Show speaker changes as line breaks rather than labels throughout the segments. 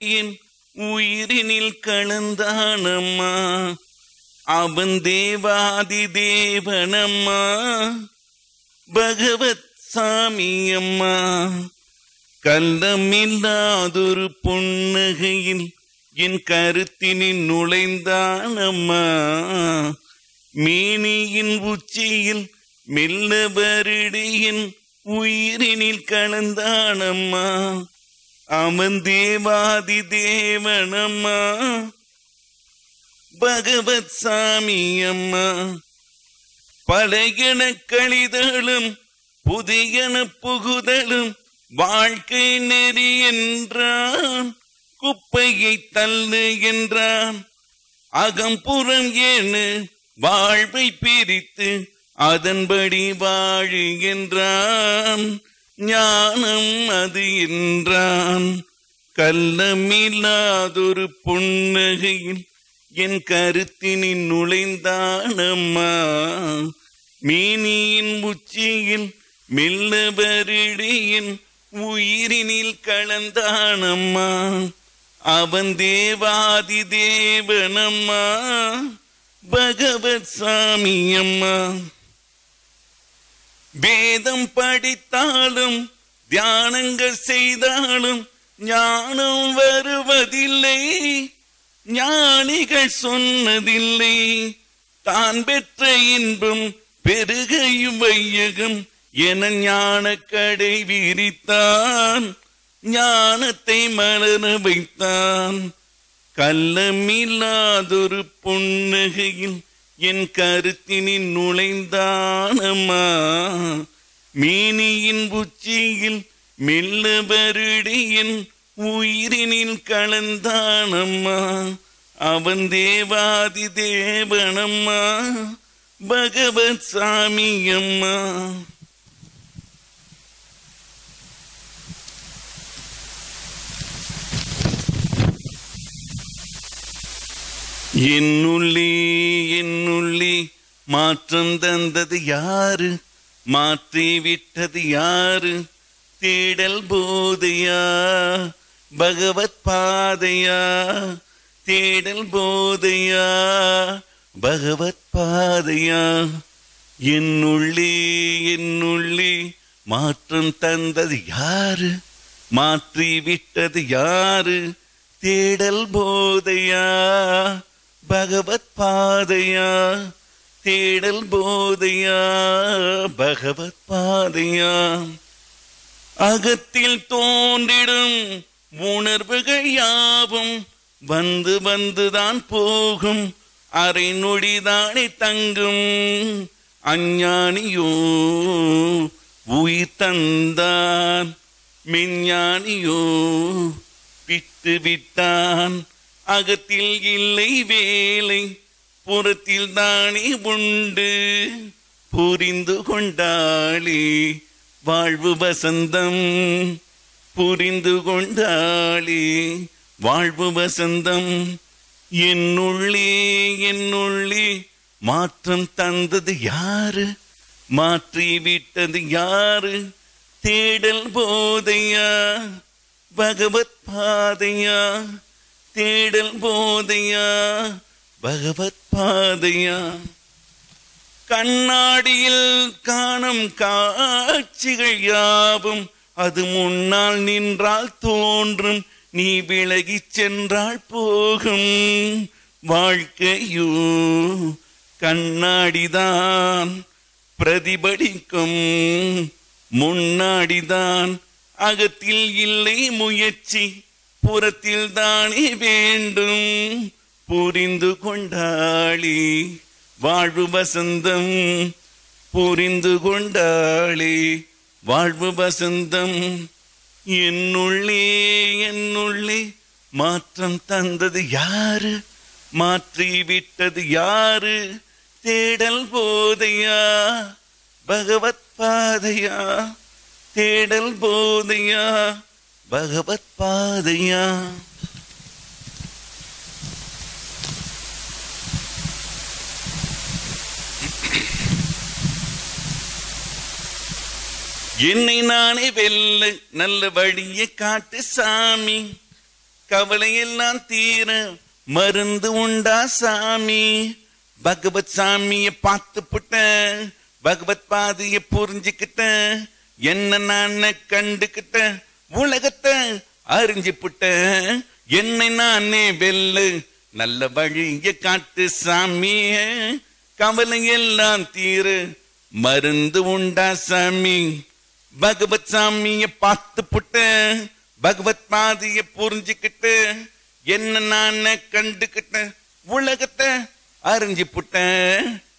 என் உயிரினில் கலந்தானம்மா அவன் தேவாதி தேவனம்மா பகவத் சாமி அம்மா கள்ளமில்லாதொரு பொன்னகையில் என் கருத்தினில் நுழைந்தானம்மா. மேனியின் உச்சியில் மெல்ல வருடியின் உயிரினில் கலந்தானம்மா அவன் தேவாதி தேவனம்மா பகவத் சாமி அம்மா. பழையன கழிதலும் புதியன புகுதலும் வாழ்க்கை நெறி என்றான் குப்பையை தள்ளு என்றான். அகம்புறம் ஏனு வாழ்வை பிரித்து அதன்படி வாழு என்றான். ஞானம் அது என்றான். கள்ளமில்லாதொரு புன்னகையில் என் கருத்தினின் நுழைந்தானம்மா. மீனியின் உச்சியில் மெல்ல வருடியின் உயிரினில் கலந்தானம்மா. அவன் தேவாதி தேவனம்மா பகவத் சாமி அம்மா வேதம் படித்தாலும் தியானங்கள் செய்தாலும் ஞானம் வருவதில்லை. ஞானிகள் சொன்னதில்லை. தான் பெற்ற இன்பம் பெருகையும் வையகம் என ஞான கடை விரித்தான். ஞானத்தை மலர வைத்தான். கள்ளமில்லாதொரு புன்னகையில் என் கருத்தினின் நுழைந்தானம்மா. மீனியின் உச்சியில் மெல்ல பருடியின் உயிரினில் கலந்தானம்மா. அவன் தேவாதி தேவனம்மா. பகவத் சாமி அம்மா என்னுள்ளே என்னுள்ளே மாற்றம் தந்தது யாரு? மாற்றி விட்டது யாரு? தேடல் போதையா? பகவத் பாதையா? தேடல் போதையா? பகவத் பாதையா? என்னுள்ளே என்னுள்ளே மாற்றம் தந்தது யாரு? மாற்றி விட்டது யாரு? தேடல் போதையா? பகவத் பாதையா? தேடல் போதையா? பகவத் பாதையா? அகத்தில் தோன்றிடும் உணர்வுகள் யாவும் வந்து வந்துதான் போகும். அரை நொடிதானே தங்கும் அஞ்ஞானியோ? உயிர் தந்தான் மெஞ்ஞானியோ? விட்டு விட்டான் அகத்தில் இல்லை வேலை புறத்தில் தானே உண்டு. புரிந்து கொண்டாளே வாழ்வு வசந்தம். புரிந்து கொண்டாளே வாழ்வு வசந்தம். என்னுள்ளே என்னுள்ளே மாற்றம் தந்தது யாரு? மாற்றி விட்டது யாரு? தேடல் போதையா? பகவத் பாதையா? தேடல் போதையா? பகவத் பாதையா? கண்ணாடியில் காணும் காட்சிகள் யாவும் அது முன்னால் நின்றால் தோன்றும். நீ விலகி சென்றால் போகும். வாழ்க்கையோ கண்ணாடிதான் பிரதிபலிக்கும். முன்னாடிதான் அகத்தில் இல்லை முயற்சி. புறத்தில் தானே வேண்டும்? புரிந்து கொண்டாளி வாழ்வு வசந்தம். புரிந்து கொண்டாளி வாழ்வு வசந்தம். என்னுள்ளே என்னுள்ளே மாற்றம் தந்தது யாரு? மாற்றி விட்டது யாரு? தேடல் போதையா? பகவத் பாதையா? தேடல் போதையா? பகவத் பாதையா? என்னை நானே வெல்ல நல்ல வழியை காட்டு சாமி. கவலையெல்லாம் தீர மருந்து உண்டா சாமி? பகவத் சாமிய பார்த்து பகவத் பாதைய புரிஞ்சுக்கிட்டேன் என்ன நான் கண்டுக்கிட்டேன் உலகத்தை அறிஞ்சு புட்டேன் என்னை நானே வெல்லு. நல்ல வழிய காட்டு சாமிய கவலை எல்லாம் தீரு. மருந்து உண்டா சாமி? பகவத் சாமிய பார்த்து புட்ட பகவத் பாதிய புரிஞ்சுக்கிட்டு என்ன நான் கண்டுக்கிட்டேன் உலகத்தை அறிஞ்சு புட்ட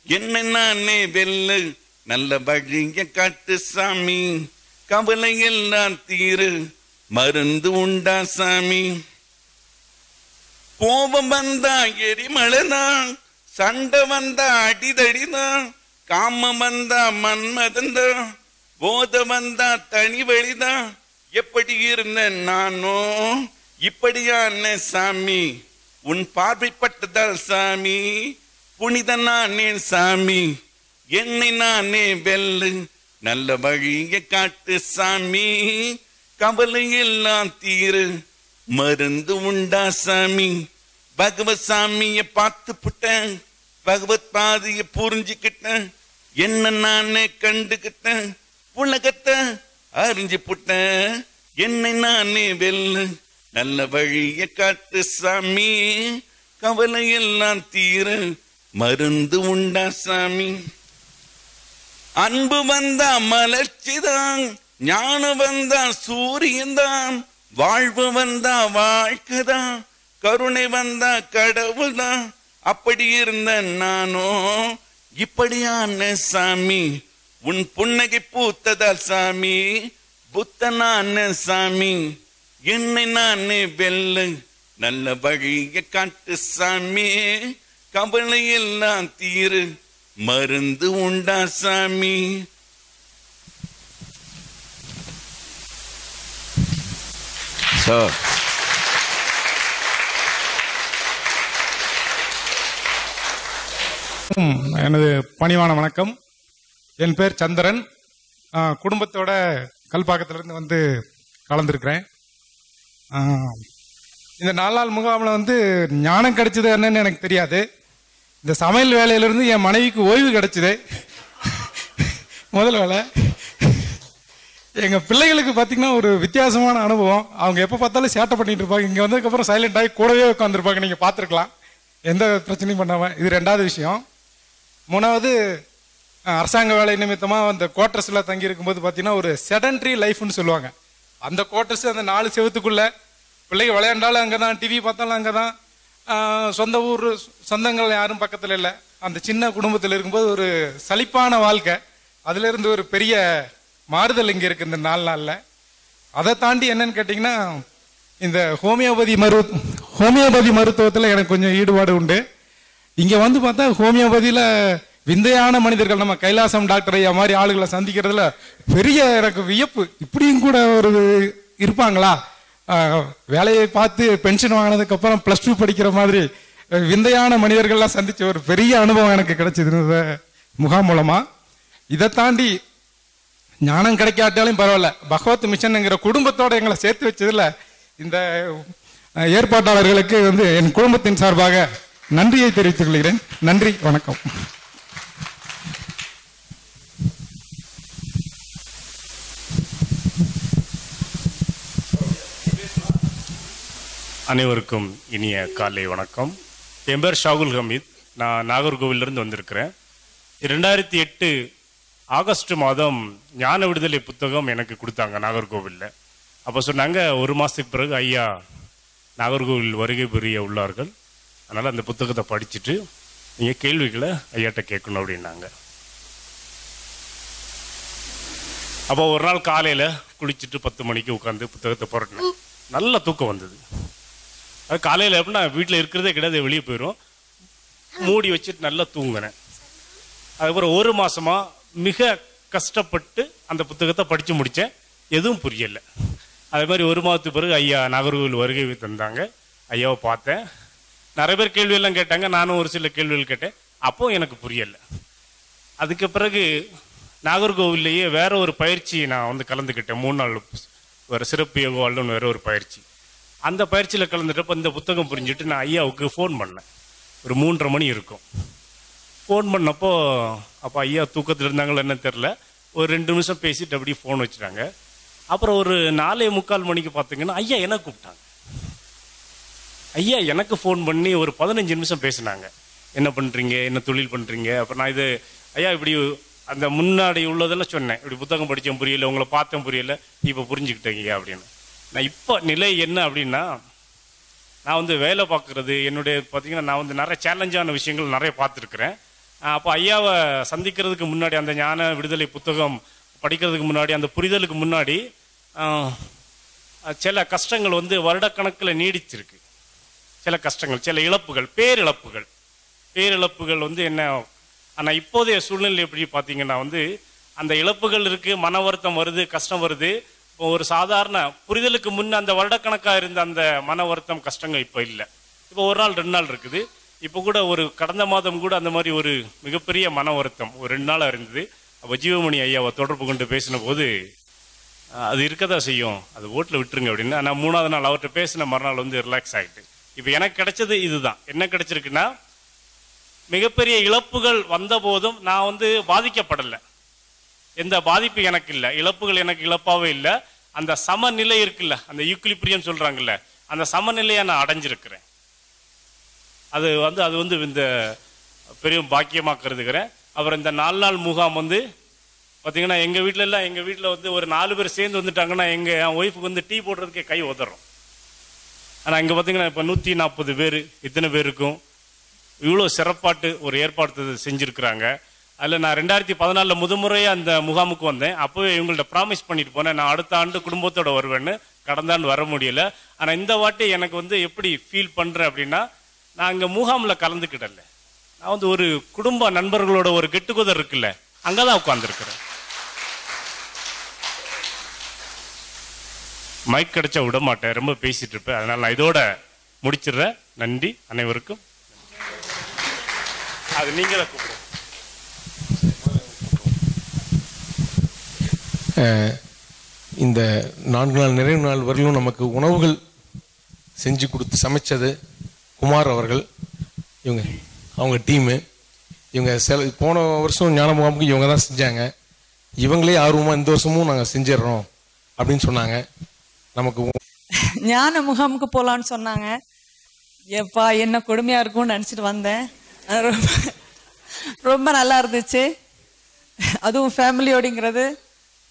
என்ன நானே வெல்லு. நல்ல வழிய காட்டு சாமி. கவலை எல்லாம் தீரு. மருந்து உண்டா சாமி? கோபம் வந்தா எரிமலைதான் சண்டை வந்தா அடிதடிதான் காமம் வந்தா மன்மதந்தான் போத வந்தா தனி. வழிதான் எப்படி இருந்த நானோ? இப்படியான சாமி. உன் பார்வைப்பட்டதால் சாமி. புனித நானே சாமி. என்னை நானே வெல்லு. நல்ல வழிய காட்டு சாமி கவலை எல்லாம் தீரு. மருந்து உண்டா சாமி? பகவத் சாமிய பார்த்து புட்டேன். பகவத் பாதைய புரிஞ்சுக்கிட்டேன். என்ன நானே கண்டுகிட்டேன். உலகத்தை அறிஞ்சு புட்டேன். என்னை நானே வெல்ல. நல்ல வழிய காட்டு சாமி கவலை எல்லாம் தீரு. மருந்து உண்டா சாமி? அன்பு வந்தா மலர்ச்சிதான் ஞானம் வந்தா சூரியன் தான் வாழ்வு வந்தா வாழ்க்கைதான் கருணை வந்தா கடவுள்தான் அப்படி இருந்த நானோ இப்படியான சாமி உன் புன்னகை பூத்ததால் சாமி புத்தனான சாமி என்னை நானே வெல்லு நல்ல வழிய காட்டு சாமி கவலை எல்லாம் தீரு மருந்து உண்டா சாமி?
சார்.
ம், எனது பணிவான வணக்கம். என் பேர் சந்திரன். குடும்பத்தோட கல்பாக்கத்திலிருந்து வந்து கலந்துருக்கிறேன். இந்த நாலு நாள் முகாமில் வந்து ஞானம் கிடைச்சது என்னன்னு எனக்கு தெரியாது. இந்த சமையல் வேலையிலிருந்து என் மனைவிக்கு ஓய்வு கிடைச்சிதே. முதல் வேலை எங்கள் பிள்ளைகளுக்கு பார்த்தீங்கன்னா ஒரு வித்தியாசமான அனுபவம். அவங்க எப்போ பார்த்தாலும் சேட்டை பண்ணிட்டு இருப்பாங்க. இங்கே வந்ததுக்கப்புறம் சைலண்ட் ஆகி கூடவே உட்காந்துருப்பாங்க நீங்கள் பார்த்துருக்கலாம். எந்த பிரச்சனையும் பண்ணாமல் இது ரெண்டாவது விஷயம். மூணாவது அரசாங்க வேலை நிமித்தமாக அந்த குவார்ட்டர்ஸில் தங்கி இருக்கும்போது பார்த்தீங்கன்னா ஒரு செடன்ட்ரி லைஃப்னு சொல்லுவாங்க. அந்த குவார்ட்டர்ஸ் அந்த நாலு செவத்துக்குள்ளே பிள்ளைங்க விளையாண்டாலும் அங்கே தான் டிவி பார்த்தாலும் அங்கே தான் சொந்த ஊர் சொந்தங்கள் யாரும் பக்கத்தில் இல்லை. அந்த சின்ன குடும்பத்தில் இருக்கும்போது ஒரு சலிப்பான வாழ்க்கை. அதிலிருந்து ஒரு பெரிய மாறுதல் இங்கே இருக்கு இந்த நாலு நாளில். அதை தாண்டி என்னன்னு கேட்டிங்கன்னா இந்த ஹோமியோபதி மரு ஹோமியோபதி மருத்துவத்தில் எனக்கு கொஞ்சம் ஈடுபாடு உண்டு. இங்கே வந்து பார்த்தா ஹோமியோபதியில் விந்தையான மனிதர்கள் நம்ம கைலாசம் டாக்டர் ஐயா மாதிரி ஆளுகளை சந்திக்கிறதுல பெரிய எனக்கு வியப்பு. இப்படியும் கூட ஒரு இருப்பாங்களா? வேலையை பார்த்து பென்ஷன் வாங்கினதுக்கு அப்புறம் ப்ளஸ் டூ படிக்கிற மாதிரி விந்தையான மனிதர்கள்லாம் சந்தித்த ஒரு பெரிய அனுபவம் எனக்கு கிடைச்சது. முகாம் மூலமாக இதை தாண்டி ஞானம் கிடைக்காட்டாலும் பரவாயில்ல. பகவத் மிஷன்ங்கிற குடும்பத்தோட எங்களை சேர்த்து வச்சதில் இந்த ஏற்பாட்டாளர்களுக்கு வந்து என் குடும்பத்தின் சார்பாக நன்றியை தெரிவித்துக் கொள்கிறேன். நன்றி வணக்கம்.
அனைவருக்கும் இனிய காலை வணக்கம். என் பேர் ஷாகுல் ஹமீத். நான் நாகர்கோவிலிருந்து வந்திருக்கிறேன். ரெண்டாயிரத்தி எட்டு ஆகஸ்ட் மாதம் ஞான விடுதலை புத்தகம் எனக்கு கொடுத்தாங்க நாகர்கோவிலில். அப்போ சொன்னாங்க ஒரு மாதத்துக்கு பிறகு ஐயா நாகர்கோவில் வருகை புரிய உள்ளார்கள். அதனால் அந்த புத்தகத்தை படிச்சுட்டு நீங்கள் கேள்விகளை ஐயாட்ட கேட்கணும் அப்படின்னாங்க. அப்போ ஒரு நாள் காலையில் குளிச்சுட்டு பத்து மணிக்கு உட்காந்து புத்தகத்தை புரட்டினேன் நல்ல தூக்கம் வந்தது. அது காலையில் எப்படின்னா வீட்டில் இருக்கிறதே கிடையாது வெளியே போயிடும் மூடி வச்சுட்டு நல்லா தூங்கினேன் அதுக்கப்புறம் ஒரு மாதமாக மிக கஷ்டப்பட்டு அந்த புத்தகத்தை படித்து முடித்தேன் எதுவும் புரியலை. அதே மாதிரி ஒரு மாதத்துக்கு பிறகு ஐயா நாகர்கோவில் வருகை தந்தாங்க. ஐயாவை பார்த்தேன். நிறைய பேர் கேள்வியெல்லாம் கேட்டாங்க. நானும் ஒரு சில கேள்விகள் கேட்டேன். அப்போ எனக்கு புரியலை. அதுக்கு பிறகு நாகர்கோவில்லையே வேற ஒரு பயிற்சி நான் வந்து கலந்துக்கிட்டேன். மூணு நாள் ஒரு சிறப்பு யோகால்னு வேற ஒரு பயிற்சி. அந்த பயிற்சியில் கலந்துட்டப்ப இந்த புத்தகம் புரிஞ்சுட்டு நான் ஐயாவுக்கு ஃபோன் பண்ணேன். ஒரு மூன்றரை மணி இருக்கும். ஃபோன் பண்ணப்போ அப்போ ஐயா தூக்கத்தில் இருந்தாங்களோ என்ன தெரில ஒரு ரெண்டு நிமிஷம் பேசிட்டு அப்படியே ஃபோன் வச்சுட்டாங்க. அப்புறம் ஒரு நாலே முக்கால் மணிக்கு பார்த்தீங்கன்னா ஐயா என்ன கூப்பிட்டாங்க. ஐயா எனக்கு ஃபோன் பண்ணி ஒரு பதினஞ்சு நிமிஷம் பேசினாங்க. என்ன பண்ணுறீங்க என்ன தொழில் பண்ணுறீங்க அப்புறம் நான் இது ஐயா இப்படி அந்த முன்னாடி உள்ளதெல்லாம் சொன்னேன். இப்படி புத்தகம் படித்தேன் புரியல உங்களை பார்த்தேன் புரியல. இப்போ புரிஞ்சுக்கிட்டீங்க அப்படின்னு. நான் இப்போ நிலை என்ன அப்படின்னா நான் வந்து வேலை பார்க்குறது என்னுடைய பார்த்தீங்கன்னா நான் வந்து நிறைய சேலஞ்சான விஷயங்கள் நிறைய பார்த்துருக்குறேன். அப்போ ஐயாவை சந்திக்கிறதுக்கு முன்னாடி அந்த ஞான விடுதலை புத்தகம் படிக்கிறதுக்கு முன்னாடி அந்த புரிதலுக்கு முன்னாடி சில கஷ்டங்கள் வந்து வருடக்கணக்கில் நீடிச்சிருக்கு. சில கஷ்டங்கள் சில இழப்புகள் பேரிழப்புகள். பேரிழப்புகள் வந்து என்ன ஆனால் இப்போதைய சூழ்நிலை எப்படி பார்த்தீங்கன்னா வந்து அந்த இழப்புகள் இருக்குது மன வருத்தம் வருது கஷ்டம் வருது ஒரு சாதாரண புரிதலுக்கு முன்ன அந்த வருடக்கணக்காக இருந்த அந்த மன வருத்தம் கஷ்டங்கள் இப்போ இல்லை. இப்போ ஒரு நாள் ரெண்டு நாள் இருக்குது. இப்போ கூட ஒரு கடந்த மாதம் கூட அந்த மாதிரி ஒரு மிகப்பெரிய மன வருத்தம் ஒரு ரெண்டு நாளாக இருந்தது. அப்போ ஜீவமணி ஐயாவை தொடர்பு கொண்டு பேசின போது அஹ், அது இருக்கதா செய்யும்? அது ஓட்டில் விட்டுருங்க அப்படின்னு. ஆனால் மூணாவது நாள் அவர்கிட்ட பேசின மறுநாள் வந்து ரிலாக்ஸ் ஆகிட்டு இப்போ எனக்கு கிடைச்சது இதுதான். என்ன கிடைச்சிருக்குன்னா மிகப்பெரிய இழப்புகள் வந்த போதும் நான் வந்து பாதிக்கப்படலை. எந்த பாதிப்பு எனக்கு இல்லை இழப்புகள் எனக்கு இழப்பாகவே இல்லை. அந்த சமநிலை இருக்குல்ல. அந்த யூக்லிப்ரியம் சொல்கிறாங்கல்ல அந்த சமநிலையை நான் அடைஞ்சிருக்கிறேன். அது வந்து அது வந்து இந்த பெரிய பாக்கியமாக கருதுகிறேன். அப்புறம் இந்த நாலு நாள் முகாம் வந்து பார்த்தீங்கன்னா எங்கள் வீட்டில எல்லாம் எங்கள் வீட்டில் வந்து ஒரு நாலு பேர் சேர்ந்து வந்துட்டாங்கன்னா எங்கள் என் ஒய்ஃபுக்கு வந்து டீ போடுறதுக்கே கை உதறோம். ஆனால் இங்கே பார்த்தீங்கன்னா இப்போ நூற்றி நாற்பது பேர் இத்தனை பேருக்கும் இவ்வளோ சிறப்பாட்டு ஒரு ஏற்பாடு செஞ்சுருக்கிறாங்க. அதில் நான் ரெண்டாயிரத்தி பதினாலில் முதமுறையாக அந்த முகாமுக்கு வந்தேன். அப்போவே இவங்கள்ட்ட ப்ராமிஸ் பண்ணிட்டு போனேன். நான் அடுத்த ஆண்டு குடும்பத்தோட வருவேன்னு. கடந்த ஆண்டு வர முடியல. ஆனால் இந்த வாட்டி எனக்கு வந்து எப்படி ஃபீல் பண்ணுறேன் அப்படின்னா நான் அங்கே முகாமில் கலந்துக்கிடல நான் வந்து ஒரு குடும்ப நண்பர்களோட ஒரு கெட்டுக்குதர் இருக்குல்ல அங்கே தான் உட்காந்துருக்குறேன் மைக் கிடைச்சா விட மாட்டேன். ரொம்ப பேசிட்டு இருப்பேன். அதனால நான் இதோட முடிச்சிடுறேன். நன்றி. அனைவருக்கும். அது நீங்களே கூப்பிடுங்க.
இந்த நான்கு நாள் நிறைவு நாள் வரையிலும் நமக்கு உணவுகள் செஞ்சு கொடுத்து சமைச்சது குமார் அவர்கள் இவங்க அவங்க டீமு இவங்க செல போன வருஷம் ஞான முகாமுக்கு இவங்க தான் செஞ்சாங்க. இவங்களே ஆர்வமாக இந்த வருஷமும் நாங்கள் செஞ்சிடறோம் அப்படின்னு சொன்னாங்க. நமக்கு
ஞான முகாமுக்கு போகலான்னு சொன்னாங்க. எப்பா என்ன கொடுமையாக இருக்கும்னு நினச்சிட்டு வந்தேன். ரொம்ப ரொம்ப நல்லா இருந்துச்சு. அதுவும் ஃபேமிலியோடுங்கிறது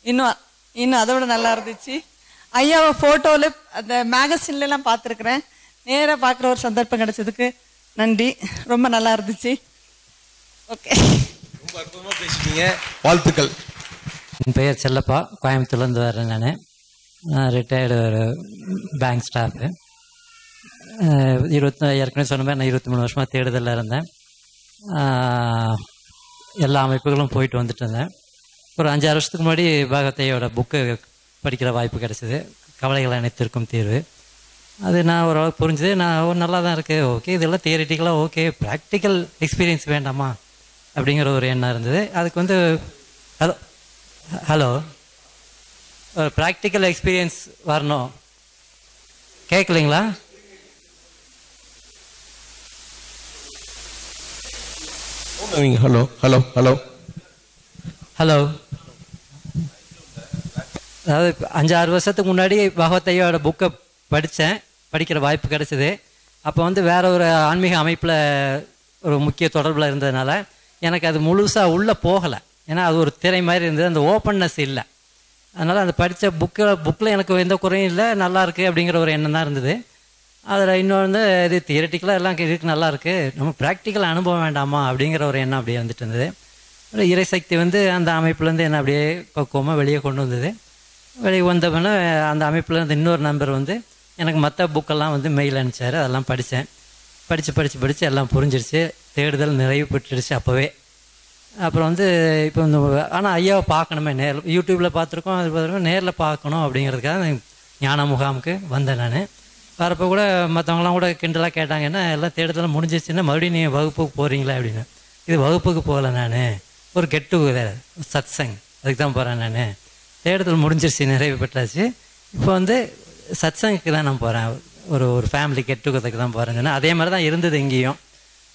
இன்னும் இன்னும் அதை விட நல்லா இருந்துச்சு. ஐயாவை ஃபோட்டோவில் அந்த மேகசின்ல எல்லாம் பார்த்துருக்குறேன். நேராக பார்க்குற ஒரு சந்தர்ப்பம் கிடைச்சதுக்கு நன்றி. ரொம்ப நல்லா இருந்துச்சு. ஓகே
ரொம்ப அற்புதமாக பேசிட்டீங்க. வாழ்த்துக்கள்.
என் பெயர் செல்லப்பா. கோயம்புத்தூர்லேருந்து வரேன் நான். நான் ரிட்டையர்டு ஒரு பேங்க் ஸ்டாஃபு இருபத்தி ஏற்கனவே சொன்ன மாதிரி நான் இருபத்தி மூணு வருஷமாக தேடுதலில் இருந்தேன். எல்லா அமைப்புகளும் போயிட்டு வந்துட்டு இருந்தேன். ஒரு அஞ்சாறு வருஷத்துக்கு முன்னாடி பாகத்தையோட புக்கு படிக்கிற வாய்ப்பு கிடைச்சிது. கவலைகள் அனைத்திற்கும் தீர்வு. அது நான் ஓரளவுக்கு புரிஞ்சுது. நான் ஓ, நல்லா தான் இருக்குது ஓகே இதெல்லாம் தியரிட்டிக்கலாக ஓகே ப்ராக்டிக்கல் எக்ஸ்பீரியன்ஸ் வேண்டாமா? அப்படிங்கிற ஒரு எண்ணம் இருந்தது. அதுக்கு வந்து ஹலோ ஹலோ ஒரு ப்ராக்டிக்கல் எக்ஸ்பீரியன்ஸ் வரணும். கேட்கலைங்களா
ஹலோ ஹலோ ஹலோ.
ஹலோ. அதாவது அஞ்சாறு வருஷத்துக்கு முன்னாடி பகவத்தையோட புக்கை படித்தேன். படிக்கிற வாய்ப்பு கிடச்சிது. அப்போ வந்து வேற ஒரு ஆன்மீக அமைப்பில் ஒரு முக்கிய தொடர்பில் இருந்ததுனால எனக்கு அது முழுசாக உள்ளே போகலை. ஏன்னா அது ஒரு திரை மாதிரி இருந்தது. அந்த ஓப்பன்னஸ் இல்லை. அதனால் அந்த படித்த புக்கில் புக்கில் எனக்கு எந்த குறையும் இல்லை. நல்லாயிருக்கு அப்படிங்கிற ஒரு எண்ணம் தான் இருந்தது. அதில் இன்னொன்று இது தியரட்டிக்கலாக எல்லாம் இதுக்கு நல்லா இருக்குது நம்ம ப்ராக்டிக்கல் அனுபவம் வேண்டாமா அப்படிங்கிற ஒரு எண்ணம் அப்படியே வந்துட்டு இருந்தது. இறைசக்தி வந்து அந்த அமைப்புலேருந்து என்ன அப்படியே பக்குவமாக வெளியே கொண்டு வந்தது. வெளியே வந்தவொடனே அந்த அமைப்பிலேருந்து இன்னொரு நண்பர் வந்து எனக்கு மற்ற புக்கெல்லாம் வந்து மெயில் அனுப்பிச்சார். அதெல்லாம் படித்தேன் படித்து படித்து படித்து எல்லாம் புரிஞ்சிருச்சு. தேடுதல் நிறைவு பெற்றுடுச்சு அப்போவே. அப்புறம் வந்து இப்போ இந்த ஆனால் ஐயாவை பார்க்கணுமே. நேரில் யூடியூப்பில் பார்த்துருக்கோம். அது பார்த்துருக்கோம். நேரில் பார்க்கணும் அப்படிங்கிறதுக்காக ஞான முகாமுக்கு வந்தேன் நான். வரப்போ கூட மற்றவங்களாம் கூட கிண்டலாக கேட்டாங்க என்ன எல்லாம் தேடுதல் முடிஞ்சிச்சுன்னா மறுபடியும் நீங்கள் வகுப்புக்கு போகிறீங்களா அப்படின்னு. இது வகுப்புக்கு போகல நான். ஒரு கெட் டுகெதர் சத்சங். அதுக்கு தான் போகிறேன் நான். தேடுதல் முடிஞ்சிருச்சு நிறைவு பெற்றாச்சு. இப்போ வந்து சத்சங்குக்கு தான் நான் போகிறேன் ஒரு ஒரு ஃபேமிலி கெட் டுகெதருக்கு தான் போகிறேன்னு அதே மாதிரி தான் இருந்தது எங்கேயும்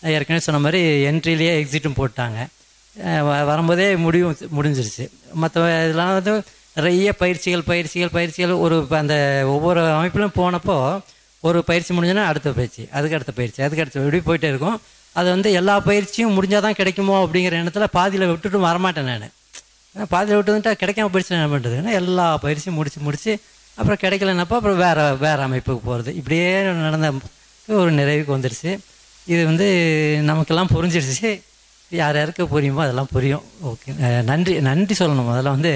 ஏற்கனவே சொன்ன மாதிரி என்ட்ரிலேயே எக்ஸிட்டும் போட்டாங்க. வ- வரும்போதே முடிவும் முடிஞ்சிருச்சு. மற்ற இதெல்லாம் வந்து நிறைய பயிற்சிகள் பயிற்சிகள் பயிற்சிகள் ஒரு அந்த ஒவ்வொரு அமைப்பிலும் போனப்போ ஒரு பயிற்சி முடிஞ்சோன்னா அடுத்த பயிற்சி அதுக்கு அடுத்த பயிற்சி அதுக்கு அடுத்த இப்படி போயிட்டே இருக்கும். அது வந்து எல்லா பயிற்சியும் முடிஞ்சால் தான் கிடைக்குமோ அப்படிங்கிற எண்ணத்தில் பாதியில் விட்டுட்டு வரமாட்டேன் நான். ஏன்னா பாதியில் விட்டு வந்துட்டா கிடைக்காம போயிடுச்சு என்ன பண்ணுறது ஏன்னா எல்லா பயிற்சியும் முடிச்சு முடிச்சு அப்புறம் கிடைக்கலனப்போ அப்புறம் வேறு வேறு அமைப்புக்கு போகிறது இப்படியே நடந்த ஒரு நிறைவுக்கு வந்துடுச்சு இது வந்து நமக்கெல்லாம் புரிஞ்சிடுச்சு யார் யாருக்கு புரியுமோ அதெல்லாம் புரியும். ஓகே. நன்றி நன்றி சொல்லணும். முதல்ல வந்து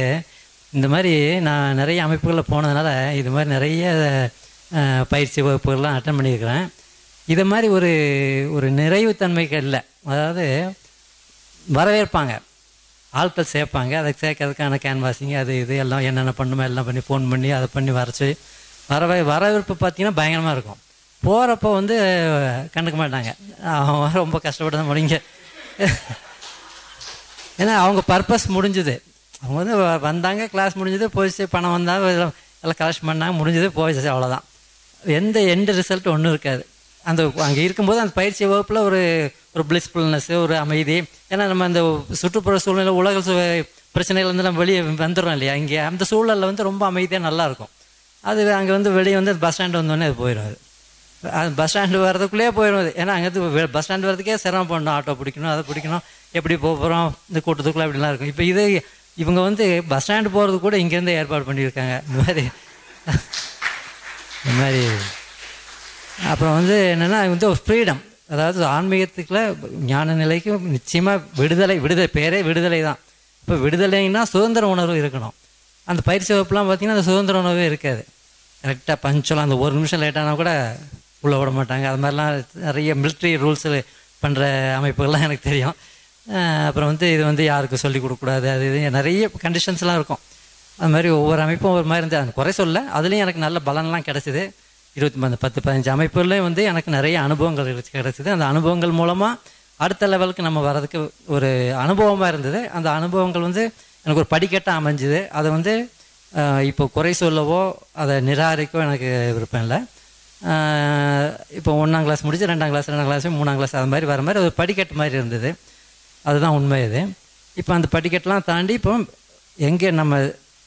இந்த மாதிரி நான் நிறைய அமைப்புகளில் போனதுனால இது மாதிரி நிறைய பயிற்சி வகுப்புகள்லாம் அட்டன் பண்ணியிருக்கிறேன். இதை மாதிரி ஒரு ஒரு நிறைவுத்தன்மைக்கு இல்லை. அதாவது வரவேற்பாங்க. ஆட்கள் சேர்ப்பாங்க. அதை சேர்க்கறதுக்கான கேன்வாசிங் அது இது எல்லாம் என்னென்ன பண்ணுமோ எல்லாம் பண்ணி ஃபோன் பண்ணி அதை பண்ணி வரைச்சி வர வரவேற்பு பார்த்தீங்கன்னா பயங்கரமாக இருக்கும். போகிறப்போ வந்து கண்டுக்க மாட்டாங்க. அவன் ரொம்ப கஷ்டப்பட்டு தான் முடிங்க. ஏன்னா அவங்க பர்பஸ் முடிஞ்சுது. அவங்க வந்து வ- வந்தாங்க கிளாஸ் முடிஞ்சது போயிடுச்சு பணம் வந்தால் எல்லாம் கலெக்ஷன் பண்ணாங்க முடிஞ்சது போயிடுச்சு அவ்வளோதான் எந்த எந்த ரிசல்ட் ஒன்றும் இருக்காது. அந்த அங்கே இருக்கும்போது அந்த பயிற்சி வகுப்பில் ஒரு ஒரு பிளிஸ்ஃபுல்னஸ் ஒரு அமைதி. ஏன்னா நம்ம அந்த சுற்றுப்புற சூழ்நிலை உலக சு பிரச்சனைகள் வந்து நம்ம வெளியே வந்துடுறோம் இல்லையா? இங்கே அந்த சூழலில் வந்து ரொம்ப அமைதியாக நல்லாயிருக்கும் அது அங்கே வந்து வெளியே வந்து பஸ் ஸ்டாண்டு வந்தோடனே அது போயிடும். அது அது பஸ் ஸ்டாண்டு வர்றதுக்குள்ளேயே போயிடும் அது. ஏன்னா அங்கே பஸ் ஸ்டாண்டு வரதுக்கே சிரமம் பண்ணணும். ஆட்டோ பிடிக்கணும் அதை பிடிக்கணும். எப்படி போக போகிறோம் இந்த கூட்டத்துக்குள்ளே அப்படிலாம் இருக்கும். இப்போ இது இவங்க வந்து பஸ் ஸ்டாண்டு போகிறது கூட இங்கேருந்து ஏற்பாடு பண்ணியிருக்காங்க. இந்த மாதிரி. இந்த மாதிரி. அப்புறம் வந்து என்னென்னா வந்து ஒரு ஃப்ரீடம் அதாவது ஆன்மீகத்துக்குள்ள ஞான நிலைக்கு நிச்சயமாக விடுதலை விடுதலை பேரே விடுதலை தான். இப்போ விடுதலைன்னா சுதந்திர உணர்வு இருக்கணும். அந்த பயிற்சி வகுப்புலாம் பார்த்திங்கன்னா அந்த சுதந்திர உணர்வே இருக்காது. கரெக்டாக பஞ்சலாம் அந்த ஒரு நிமிஷம் லேட்டானா கூட உள்ளே விட மாட்டாங்க. அது மாதிரிலாம் நிறைய மிலிட்ரி ரூல்ஸ் பண்ணுற அமைப்புகள்லாம் எனக்கு தெரியும். அப்புறம் வந்து இது வந்து யாருக்கும் சொல்லிக் கொடுக்கக்கூடாது அது இது நிறைய கண்டிஷன்ஸ்லாம் இருக்கும். அது மாதிரி ஒவ்வொரு அமைப்பும் ஒரு மாதிரி இருந்தது. அந்த குறை சொல்ல அதுலேயும் எனக்கு நல்ல பலன்லாம் கிடச்சிது. இருபத்தி மூணு பத்து பதினஞ்சு அமைப்புகளில் வந்து எனக்கு நிறைய அனுபவங்கள் கிடச்சிது. அந்த அனுபவங்கள் மூலமாக அடுத்த லெவலுக்கு நம்ம வர்றதுக்கு ஒரு அனுபவமாக இருந்தது. அந்த அனுபவங்கள் வந்து எனக்கு ஒரு படிக்கட்டாக அமைஞ்சுது. அதை வந்து இப்போ குறை சொல்லவோ அதை நிராகரிக்கவோ எனக்கு விருப்பம் இல்லை. இப்போ ஒன்றாம் கிளாஸ் முடிச்சு ரெண்டாம் கிளாஸ் ரெண்டாம் கிளாஸ் மூணாம் கிளாஸ் அது மாதிரி வர மாதிரி ஒரு படிக்கட்டு மாதிரி இருந்தது. அதுதான் உண்மை இது. இப்போ அந்த படிக்கட்டெலாம் தாண்டி இப்போ எங்கே நம்ம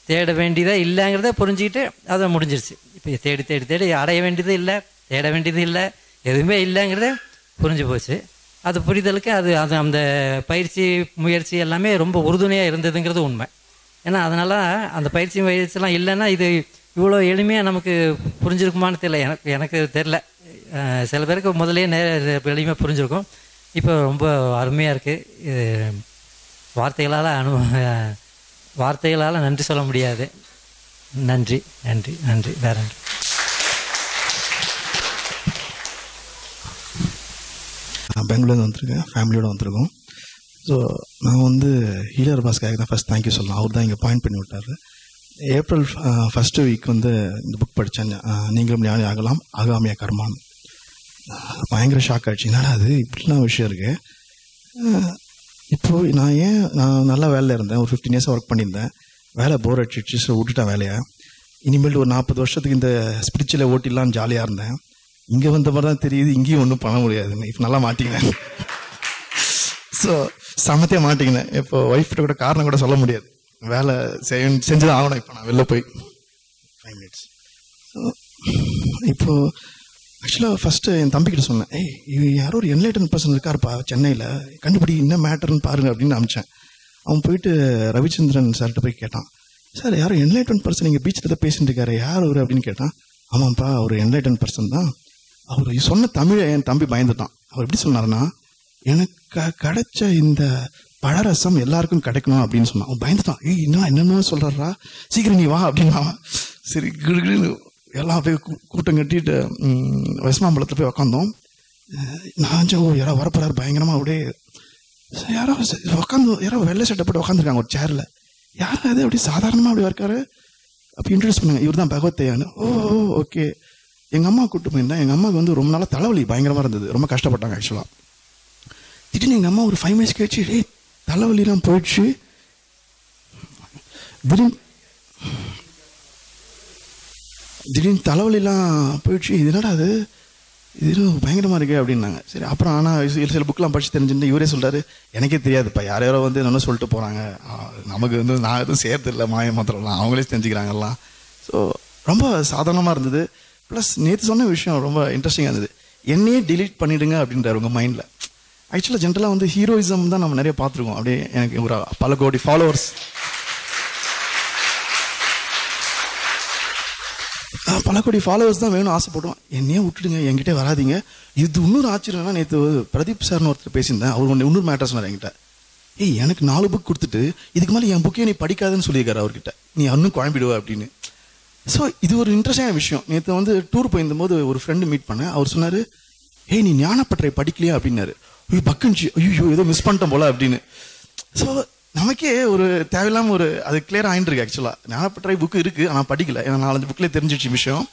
தேட வேண்டியதாக இல்லைங்கிறத புரிஞ்சுக்கிட்டு அதை முடிஞ்சிருச்சு. இப்போ தேடி தேடி தேடி அடைய வேண்டியது இல்லை தேட வேண்டியது இல்லை எதுவுமே இல்லைங்கிறத புரிஞ்சு போச்சு. அது புரிதலுக்கு அது அது அந்த பயிற்சி முயற்சி எல்லாமே ரொம்ப உறுதுணையாக இருந்ததுங்கிறது உண்மை. ஏன்னா அதனால அந்த பயிற்சி முயற்சிலாம் இல்லைன்னா இது இவ்வளோ எளிமையாக நமக்கு புரிஞ்சிருக்குமான்னு தெரியல. எனக்கு எனக்கு தெரில சில பேருக்கு முதலே நே எளிமையாக புரிஞ்சிருக்கும். இப்போ ரொம்ப அருமையாக இருக்குது இது வார்த்தைகளால் அனு வார்த்தைகளால் நன்றி சொல்ல முடியாது. நன்றி நன்றி நன்றி. வேற
நான் பெங்களூர்லேருந்து வந்திருக்கேன் ஃபேமிலியோடு வந்திருக்கோம். ஸோ நான் வந்து ஹீலர் பாஸ்க்காக தான் ஃபஸ்ட் தேங்க்யூ சொல்லலாம் அவர் தான் இங்கே பாயிண்ட் பண்ணி விட்டார். ஏப்ரல் ஃபஸ்ட்டு வீக் வந்து இந்த புக் படித்தேன் நீங்களும் ஞானி ஆகலாம். ஆகாமிய கர்மான். பயங்கர ஷாக் ஆயிடுச்சு. என்னடா அது இப்படிலாம் விஷயம் இருக்குது இப்போது நான் ஏன் நான் நல்லா வேலையில் இருந்தேன். ஒரு ஃபிஃப்டீன் இயர்ஸ் ஒர்க் பண்ணியிருந்தேன். வேலை போர் அடிச்சிடுச்சு ஸோ விட்டுட்டேன் வேலையை. இனிமேல் ஒரு நாற்பது வருஷத்துக்கு இந்த ஸ்பிரிச்சுவலை ஓட்டிலாம் ஜாலியாக இருந்தேன். இங்கே வந்த மாதிரி தான் தெரியுது இங்கேயும் ஒன்றும் பண்ண முடியாதுன்னு இப்போ நல்லா மாட்டிக்கினேன். ஸோ சமத்தையாக மாட்டிக்கினேன். இப்போ ஒய்ஃப்கிட்ட கூட காரணம் கூட சொல்ல முடியாது. வேலை செய்ய செஞ்சு தான் ஆகணும் இப்போ நான் வெளில போய். ஃபைவ் மினிட்ஸ் இப்போ ஆக்சுவலாக ஃபஸ்ட்டு என் தம்பிக்கிட்ட சொன்னேன் ஏய் இது யாரோ ஒரு என்லைட்டன் பர்சன் இருக்காருப்பா சென்னையில். கண்டுபிடி என்ன மேட்டர்னு பாருங்க அப்படின்னு அமிச்சேன். அவன் போயிட்டு ரவிச்சந்திரன் சார்கிட்ட போய் கேட்டான் சார் யாரும் என்லைட்டன் பர்சன் இங்கே பீச்சில் தான் பேசிட்டு இருக்காரு யார் அவர்? அப்படின்னு கேட்டான். ஆமாம்ப்பா அவர் என்லைட்டன் பர்சன் தான். அவர் சொன்ன தமிழை என் தம்பி பயந்துட்டான். அவர் எப்படி சொன்னார்னா எனக்கு கிடைச்ச இந்த பழரசம் எல்லாருக்கும் கிடைக்கணும் அப்படின்னு சொன்னான். அவன் பயந்துட்டான். ஏய் என்ன என்னென்ன சொல்கிறா சீக்கிரம் நீ வா அப்படின்னா சரி கிடுகிடு எல்லாம் போய் கூட்டம் கட்டிட்டு வெஸ்மாம்பலத்தில் போய் உக்காந்தோம். நான் சே, ஓ யாரோ வரப்போறாரு பயங்கரமாக அப்படியே யாரோ உட்காந்து யாரோ வெள்ளை சட்டை போட்டு உட்காந்துருக்காங்க ஒரு சேரில் யாரும் அது அப்படி சாதாரணமாக அப்படி இருக்காரு. அப்போ இன்ட்ரடியூஸ் பண்ணுங்க. இவர் தான் பகவத்தையான்னு. ஓ ஓகே எங்கள் அம்மா கூட்டு போயிருந்தேன் எங்கள் அம்மாவுக்கு வந்து ரொம்ப நாளாக தலைவலி பயங்கரமாக இருந்தது. ரொம்ப கஷ்டப்பட்டாங்க ஆக்சுவலாக திடீர்னு எங்கள் அம்மா ஒரு ஃபைவ் மினிட்ஸ் கழிச்சு டே தலைவலிலாம் போயிடுச்சு. திடீர்னு திடீர்னு தலைவலிலாம் போயிடுச்சு. இது என்னடா அது இது பயங்கரமாக இருக்குது அப்படின்னாங்க. சரி அப்புறம் ஆனால் சில புக்கெலாம் படித்து தெரிஞ்சுட்டு இவரே சொல்கிறாரு எனக்கே தெரியாதுப்பா யார் யாரோ வந்து என்ன சொல்லிட்டு போகிறாங்க நமக்கு வந்து நான் எதுவும் சேர்த்து இல்லை மாய மாத்திரம்லாம். அவங்களே தெரிஞ்சுக்கிறாங்கலாம் ஸோ ரொம்ப சாதாரணமாக இருந்தது. ப்ளஸ் நேற்று சொன்ன விஷயம் ரொம்ப இன்ட்ரெஸ்டிங்காக இருந்தது. என்னையே டிலீட் பண்ணிவிடுங்க அப்படின்றாரு உங்கள் மைண்டில் ஆக்சுவலாக ஜென்ரலாக வந்து ஹீரோயிசம் தான் நம்ம நிறைய பார்த்துருக்கோம். அப்படியே எனக்கு ஒரு பல கோடி ஃபாலோவர்ஸ் பல கோடி ஃபாலோவர்ஸ் தான் வேணும் ஆசைப்படுவோம் என்னையே விட்டுடுங்க என்கிட்டே வராதீங்க. இது இன்னொரு ஆச்சரியம்னா நேற்று பிரதீப் சார்னு ஒருத்தர் பேசியிருந்தேன். அவர் ஒன்று இன்னொரு மேட்டர் சொன்னார் என்கிட்ட. ஏய் எனக்கு நாலு புக் கொடுத்துட்டு இதுக்கு மேலே என் புக்கையே நீ படிக்காதுன்னு சொல்லியிருக்காரு அவர்கிட்ட. நீ இன்னும் குழம்பிடுவ அப்படின்னு. ஸோ இது ஒரு இன்ட்ரெஸ்டான விஷயம். நேற்று வந்து டூர் போயிருந்தபோது ஒரு ஃப்ரெண்டு மீட் பண்ணேன். அவர் சொன்னார் ஏய் நீ ஞானப்பற்றை படிக்கலையா? அப்படின்னாரு. ஐயோ பக்குஞ்சி ஐயோ ஏதோ மிஸ் பண்ணிட்டேன் போல அப்படின்னு. ஸோ நமக்கே ஒரு தேவையில்லாம ஒரு அது கிளியர் ஆயிட்டு இருக்கு ஆக்சுவலாக ஞானப்பற்றை புக்கு இருக்கு ஆனால் படிக்கல. ஏன்னா நாலஞ்சு புக்லேயே தெரிஞ்சிச்சு விஷயம்.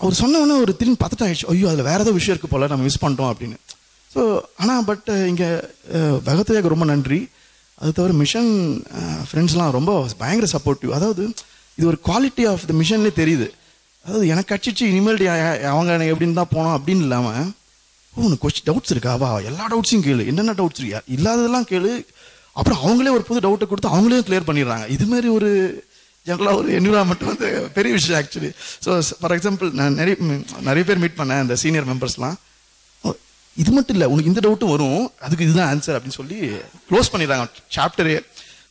அவர் சொன்ன உடனே ஒரு திரும்பி பார்த்துட்டு ஆயிடுச்சு ஐயோ அதில் வேற ஏதோ விஷயம் இருக்கு போல நம்ம மிஸ் பண்ணிட்டோம் அப்படின்னு. ஸோ ஆனால் பட் இங்கே பகவத்தையாக்கு ரொம்ப நன்றி. அது தவிர மிஷன் ஃப்ரெண்ட்ஸ்லாம் ரொம்ப பயங்கர சப்போர்ட்டிவ் அதாவது இது ஒரு குவாலிட்டி ஆஃப் த மிஷன்லேயே தெரியுது. அதாவது எனக்கு கட்சிச்சு இனிமேல் அவங்க எனக்கு எப்படின்னு தான் போனோம் அப்படின்னு இல்லாமல் ஓ உனக்கு கொஸ்டின் டவுட்ஸ் இருக்கா? வா எல்லா டவுட்ஸையும் கேளு. என்னென்ன டவுட்ஸ் இருக்கா? இல்லாததெல்லாம் கேளு. அப்புறம் அவங்களே ஒரு புது டவுட்டை கொடுத்து அவங்களே கிளியர் பண்ணிடுறாங்க. இது மாதிரி ஒரு ஜென்ரலாக ஒரு என்விரான்மெண்ட் வந்து பெரிய விஷயம் ஆக்சுவலி ஸோ ஃபார் எக்ஸாம்பிள் நான் நிறைய நிறைய பேர் மீட் பண்ணேன் இந்த சீனியர் மெம்பர்ஸ்லாம் ஓ, இது மட்டும் இல்லை உனக்கு இந்த டவுட்டும் வரும் அதுக்கு இதுதான் ஆன்சர் அப்படின்னு சொல்லி க்ளோஸ் பண்ணிடுறாங்க சாப்டரே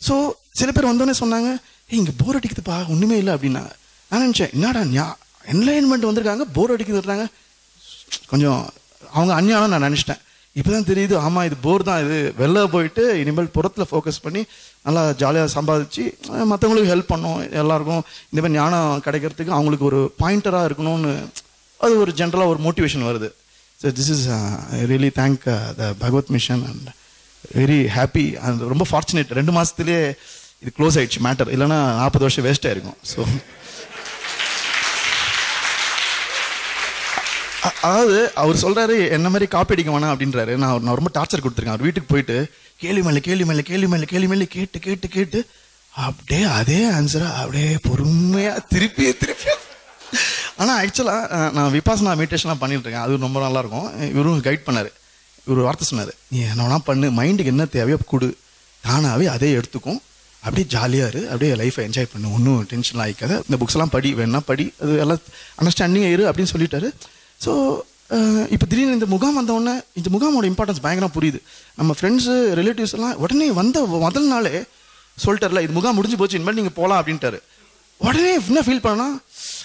ஸோ சில பேர் வந்தோடனே சொன்னாங்க ஏய் இங்கே போர் அடிக்குதுப்பா ஒன்றுமே இல்லை அப்படின்னாங்க நான் நினச்சேன் என்னடா ஞா என்லைன்மெண்ட் வந்திருக்காங்க போர் அடிக்குதுன்றாங்க. கொஞ்சம் அவங்க அந்நியானம் நான் நினச்சிட்டேன். இப்போதான் தெரியுது ஆமாம் இது போர் தான் இது வெளில போயிட்டு இனிமேல் புறத்தில் ஃபோக்கஸ் பண்ணி நல்லா ஜாலியாக சம்பாதிச்சு மற்றவங்களுக்கு ஹெல்ப் பண்ணோம் எல்லாருக்கும். இந்த மாதிரி ஞானம் கிடைக்கிறதுக்கு அவங்களுக்கு ஒரு பாயிண்டராக இருக்கணும்னு அது ஒரு ஜென்ரலாக ஒரு மோட்டிவேஷன் வருது. So this is really thank the Bhagavat mission and very happy and ரொம்ப ஃபார்ச்சுனேட் ரெண்டு மாதத்துலேயே இது க்ளோஸ் ஆயிடுச்சு மேட்டர் இல்லைன்னா நாற்பது வருஷம் வேஸ்ட் ஆயிருக்கும். ஸோ அதாவது அவர் சொல்கிறாரு என்ன மாதிரி காப்பி அடிக்க வேணாம் அப்படின்றாரு. நான் நான் ரொம்ப டார்ச்சர் கொடுத்துருக்கேன். அவர் வீட்டுக்கு போயிட்டு கேள்வி மேல கேள்வி மேல கேள்வி மேல கேள்வி மேல கேட்டு கேட்டு கேட்டு அப்படியே அதே ஆன்சரை அப்படியே பொறுமையாக திருப்பி திருப்பி. ஆனால் ஆக்சுவலாக நான் விபாசனா மெடிடேஷன்லாம் பண்ணிட்டு இருக்கேன். அது ரொம்ப நல்லா இருக்கும். இவரும் கைட் பண்ணார். இவர் வார்த்தை சொன்னார். நீ என்ன பண்ணு. மைண்டுக்கு என்ன தேவையோ கொடு. தானாகவே அதே எடுத்துக்கும். அப்படியே ஜாலியாக இரு. அப்படியே லைஃப்பை என்ஜாய் பண்ணு. ஒன்றும் டென்ஷன் ஆகிக்காத இந்த புக்ஸ்லாம் படி. வேணா படி. அது எல்லாம் அண்டர்ஸ்டாண்டிங் இரு அப்படின்னு சொல்லிட்டாரு. ஸோ uh, இப்போ திடீர்னு இந்த முகாம் வந்த உடனே இந்த முகாமோட இம்பார்ட்டன்ஸ் பயங்கரம் புரியுது. நம்ம ஃப்ரெண்ட்ஸு ரிலேட்டிவ்ஸ் எல்லாம் உடனே வந்த முதல் நாளே சொல்லிட்டார்ல இது முகாம் முடிஞ்சு போச்சு இனிமேல் நீங்கள் போகலாம் அப்படின்ட்டாரு. உடனே என்ன ஃபீல் பண்ணா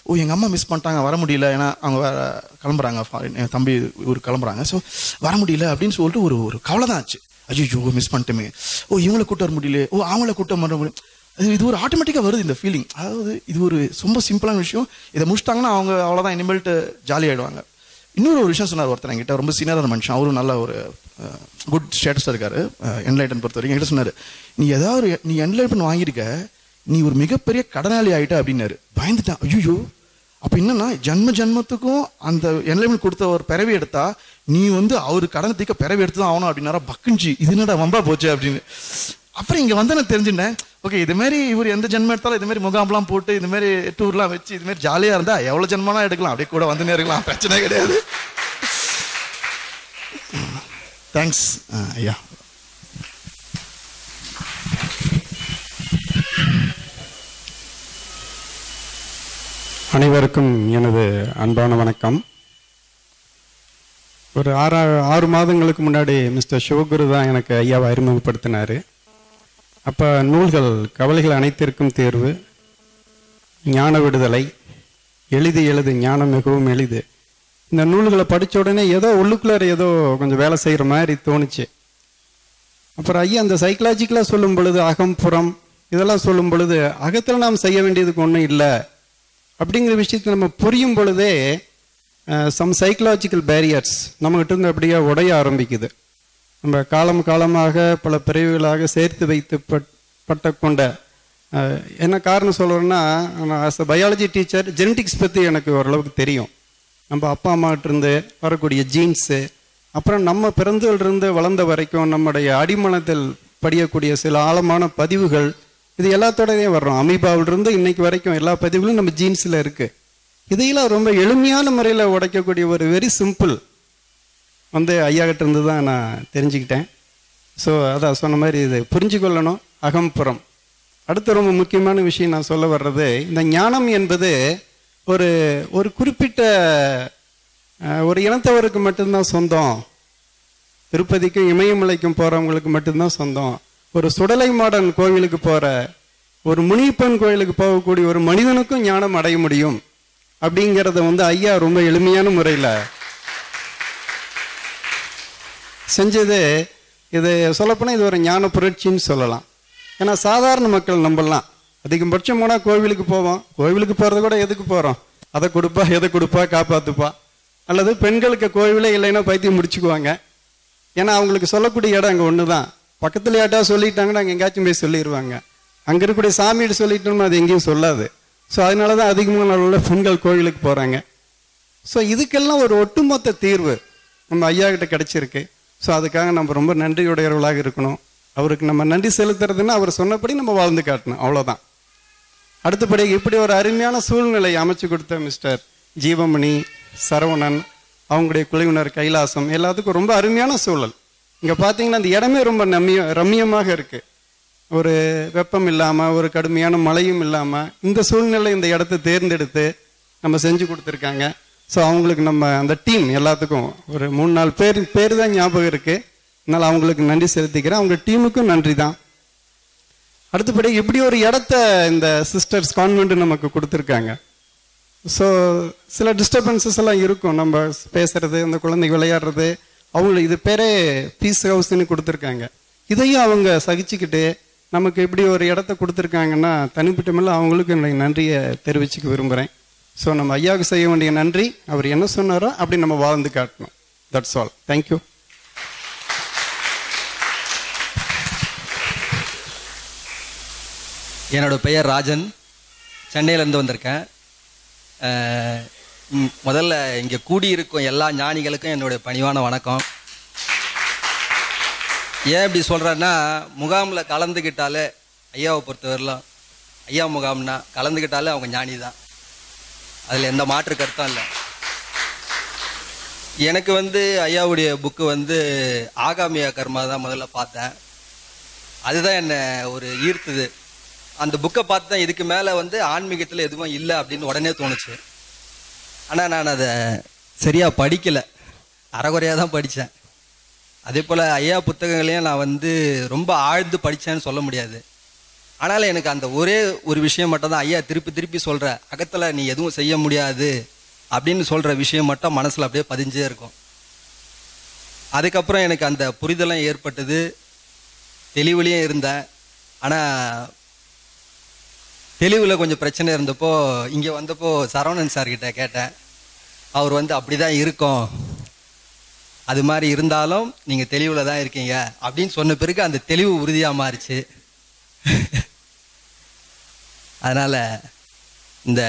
ஓ எங்கள் அம்மா மிஸ் பண்ணிட்டாங்க வர முடியல. ஏன்னா அவங்க வேற கிளம்புறாங்க ஃபாரின் என் தம்பி ஊருக்கு கிளம்புறாங்க. ஸோ வர முடியல அப்படின்னு சொல்லிட்டு ஒரு ஒரு கவலை தான் ஆச்சு. ஐயோ மிஸ் பண்ணிட்டுமே. ஓ இவங்கள கூட்ட வர முடியல ஓ அவங்கள கூட்டம் வர முடியும் அது இது ஒரு ஆட்டோமேட்டிக்காக வருது இந்த ஃபீலிங் அதாவது இது ஒரு ரொம்ப சிம்பிளான விஷயம். இதை முடிச்சிட்டாங்கன்னா அவங்க அவ்வளோதான் இனிமேல்ட்டு ஜாலி ஆகிடுவாங்க இன்னொரு ஒரு விஷயம் சொன்னார் ஒருத்தர் என்கிட்ட ரொம்ப சீனியரான மனுஷன். அவரும் நல்ல ஒரு குட் ஸ்டேட்டஸாக இருக்காரு. என்லைட்டன் பொறுத்த வரைக்கும். என்கிட்ட சொன்னார் நீ ஏதாவது ஒரு- நீ என்லைட்டன் வாங்கியிருக்க நீ ஒரு மிகப்பெரிய கடனாளி ஆகிட்ட அப்படின்னாரு. பயந்துட்டான். ஐயோ அப்போ என்னன்னா ஜன்ம ஜன்மத்துக்கும் அந்த என்லைன்மெண்ட் கொடுத்த ஒரு பிறவி எடுத்தா நீ வந்து அவர் கடனை தீக்க பிறவி எடுத்து தான் ஆகணும் அப்படின்னாரா பக்குஞ்சி இது என்னடா வம்பா போச்சு அப்படின்னு. அப்புறம் இங்கே வந்து நான் தெரிஞ்சுட்டேன். ஓகே இது மாதிரி இவர் எந்த ஜென்மம் எடுத்தாலும் இது மாதிரி முகாம்லாம் போட்டு இது மாதிரி டூர்லாம் வச்சு இது மாதிரி ஜாலியா இருந்தா எவ்வளோ ஜென்மனா எடுக்கலாம்? அப்படியே கூட வந்துனே இருக்கலாம் பிரச்சனை கிடையாது. தேங்க்ஸ் ஐயா.
அனைவருக்கும் எனது அன்பான வணக்கம். ஒரு ஆறா ஆறு மாதங்களுக்கு முன்னாடி மிஸ்டர் சிவகுரு தான் எனக்கு ஐயாவை அறிமுகப்படுத்தினார். அப்போ நூல்கள் கவலைகள் அனைத்திற்கும் தேர்வு. ஞான விடுதலை. எளிது எழுது ஞானம் மிகவும் எளிது. இந்த நூல்களை படித்த உடனே ஏதோ உள்ளுக்குள்ளார ஏதோ கொஞ்சம் வேலை செய்கிற மாதிரி தோணுச்சு. அப்புறம் ஐயா அந்த சைக்கலாஜிக்கலாக சொல்லும் பொழுது அகம்புறம் இதெல்லாம் சொல்லும் பொழுது அகத்தில் நாம் செய்ய வேண்டியதுக்கு ஒன்றும் இல்லை. அப்படிங்கிற விஷயத்தை நம்ம புரியும் பொழுதே சம் சைக்கலாஜிக்கல் பேரியர்ஸ் நம்மகிட்ட இருந்து அப்படியே உடைய ஆரம்பிக்குது. நம்ம காலம் காலமாக பல பிரிவுகளாக சேர்த்து வைத்து பட்- பட்ட கொண்ட என்ன காரணம் சொல்கிறேன்னா as a biology teacher genetics பற்றி எனக்கு ஓரளவுக்கு தெரியும். நம்ம அப்பா அம்மாட்டிருந்து வரக்கூடிய ஜீன்ஸு அப்புறம் நம்ம பிறந்ததிலிருந்து வளர்ந்த வரைக்கும் நம்முடைய அடிமனத்தில் படியக்கூடிய சில ஆழமான பதிவுகள் இது எல்லாத்தோடையே வர்றோம். அமீபாவிலிருந்து இன்னைக்கு வரைக்கும் எல்லா பதிவுகளும் நம்ம ஜீன்ஸில் இருக்குது இதையெல்லாம் ரொம்ப எளிமையான முறையில் உடைக்கக்கூடிய ஒரு வெரி சிம்பிள் வந்து ஐயா கிட்ட இருந்து தான் நான் தெரிஞ்சுக்கிட்டேன். ஸோ அதான் சொன்ன மாதிரி இது புரிஞ்சுக்கொள்ளணும் அகம்புறம். அடுத்த ரொம்ப முக்கியமான விஷயம் நான் சொல்ல வர்றது இந்த ஞானம் என்பது ஒரு ஒரு குறிப்பிட்ட ஒரு இனத்தவருக்கு மட்டும்தான் சொந்தம். திருப்பதிக்கும் இமயமலைக்கும் போகிறவங்களுக்கு மட்டும்தான் சொந்தம். ஒரு சுடலை மாடன் கோவிலுக்கு போகிற ஒரு முனியப்பன் கோயிலுக்கு போகக்கூடிய ஒரு மனிதனுக்கும் ஞானம் அடைய முடியும். அப்படிங்கிறத வந்து ஐயா ரொம்ப எளிமையான முறையில் செஞ்சது இது சொல்லப்போனால் இது ஒரு ஞான புரட்சின்னு சொல்லலாம். ஏன்னா சாதாரண மக்கள் நம்பலாம். அதிகபட்சம் போனால் கோவிலுக்கு போவோம். கோவிலுக்கு போகிறது கூட எதுக்கு போகிறோம் அதை கொடுப்பா எதை கொடுப்பா காப்பாற்றுப்பா அல்லது பெண்களுக்கு கோவிலே இல்லைன்னா பைத்தியம் முடிச்சுக்குவாங்க. ஏன்னா அவங்களுக்கு சொல்லக்கூடிய இடம் அங்கே ஒன்று தான் பக்கத்தில் யாட்டா சொல்லிட்டாங்கன்னா அங்கே எங்கேயாச்சும் போய் சொல்லிடுவாங்க அங்கே இருக்கக்கூடிய சாமிகிட்ட சொல்லிட்டோம்னா அது எங்கேயும் சொல்லாது. ஸோ அதனால தான் அதிகமான அளவில் பெண்கள் கோவிலுக்கு போகிறாங்க ஸோ இதுக்கெல்லாம் ஒரு ஒட்டுமொத்த தீர்வு நம்ம ஐயா கிட்ட கிடச்சிருக்கு. ஸோ அதுக்காக நம்ம ரொம்ப நன்றியுடையவர்களாக இருக்கணும். அவருக்கு நம்ம நன்றி செலுத்துறதுன்னா அவர் சொன்னபடி நம்ம வாழ்ந்து காட்டணும். அவ்வளோதான் அடுத்தபடி இப்படி ஒரு அருமையான சூழ்நிலை அமைச்சு கொடுத்த மிஸ்டர் ஜீவமணி சரவணன் அவங்களுடைய குழுவினர் கைலாசம் எல்லாத்துக்கும் ரொம்ப அருமையான சூழல். இங்கே பார்த்தீங்கன்னா அந்த இடமே ரொம்ப நம்பிய ரம்மியமாக இருக்குது ஒரு வெப்பம் இல்லாமல் ஒரு கடுமையான மழையும் இல்லாமல் இந்த சூழ்நிலை இந்த இடத்த தேர்ந்தெடுத்து நம்ம செஞ்சு கொடுத்துருக்காங்க. ஸோ அவங்களுக்கு நம்ம அந்த டீம் எல்லாத்துக்கும் ஒரு மூணு நாலு பேர் பேர் தான் ஞாபகம் இருக்கு. அதனால் அவங்களுக்கு நன்றி செலுத்திக்கிறேன். அவங்க டீமுக்கும் நன்றி தான். அடுத்தபடி இப்படி ஒரு இடத்த இந்த சிஸ்டர்ஸ் கான்வென்ட் நமக்கு கொடுத்துருக்காங்க? ஸோ சில டிஸ்டர்பன்சஸ் எல்லாம் இருக்கும். நம்ம பேசுறது அந்த குழந்தை விளையாடுறது அவங்க இது பேரே பீஸ் ஹவுஸ்ன்னு கொடுத்துருக்காங்க. இதையும் அவங்க சகிச்சுக்கிட்டு நமக்கு இப்படி ஒரு இடத்த கொடுத்துருக்காங்கன்னா தனிப்பட்ட அவங்களுக்கு என்னுடைய நன்றியை தெரிவிச்சுக்க விரும்புகிறேன் ஸோ நம்ம ஐயாவுக்கு செய்ய வேண்டிய நன்றி. அவர் என்ன சொன்னாரோ அப்படி நம்ம வாழ்ந்து காட்டணும். தட்ஸ் ஆல் தேங்க்யூ
என்னோட பெயர் ராஜன். சென்னையிலேருந்து வந்திருக்கேன். முதல்ல இங்கே கூடியிருக்கும் எல்லா ஞானிகளுக்கும் என்னுடைய பணிவான வணக்கம். ஏன் இப்படி சொல்கிறேன்னா முகாமில் கலந்துக்கிட்டாலே ஐயாவை பொறுத்தவரையிலும் ஐயா முகாம்னா கலந்துக்கிட்டாலே அவங்க ஞானி தான் அதில் எந்த மாற்று கருத்தும் இல்லை. எனக்கு வந்து ஐயாவுடைய புக்கு வந்து ஆகாமியா கர்மா தான் முதல்ல பார்த்தேன். அதுதான் என்னை ஒரு ஈர்த்துது. அந்த புக்கை பார்த்து தான் இதுக்கு மேலே வந்து ஆன்மீகத்தில் எதுவும் இல்லை அப்படின்னு உடனே தோணுச்சு. ஆனால் நான் அதை சரியாக படிக்கலை. அறகுறையாக தான் படித்தேன் அதே போல் ஐயா புத்தகங்களையும் நான் வந்து ரொம்ப ஆழ்ந்து படித்தேன்னு சொல்ல முடியாது. ஆனாலும் எனக்கு அந்த ஒரே ஒரு விஷயம் மட்டும் தான் ஐயா திருப்பி திருப்பி சொல்கிற அகத்தில் நீ எதுவும் செய்ய முடியாது. அப்படின்னு சொல்கிற விஷயம் மட்டும் மனசில் அப்படியே பதிஞ்சே இருக்கும். அதுக்கப்புறம் எனக்கு அந்த புரிதலும் ஏற்பட்டது. தெளிவுலேயும் இருந்தேன். ஆனால் தெளிவில் கொஞ்சம் பிரச்சனை இருந்தப்போ இங்கே வந்தப்போ சரவணன் சார்கிட்ட கேட்டேன். அவர் வந்து அப்படிதான் இருக்கும். அது மாதிரி இருந்தாலும் நீங்கள் தெளிவில் தான் இருக்கீங்க. அப்படின்னு சொன்ன பிறகு அந்த தெளிவு உறுதியாக மாறிச்சு. அதனால் இந்த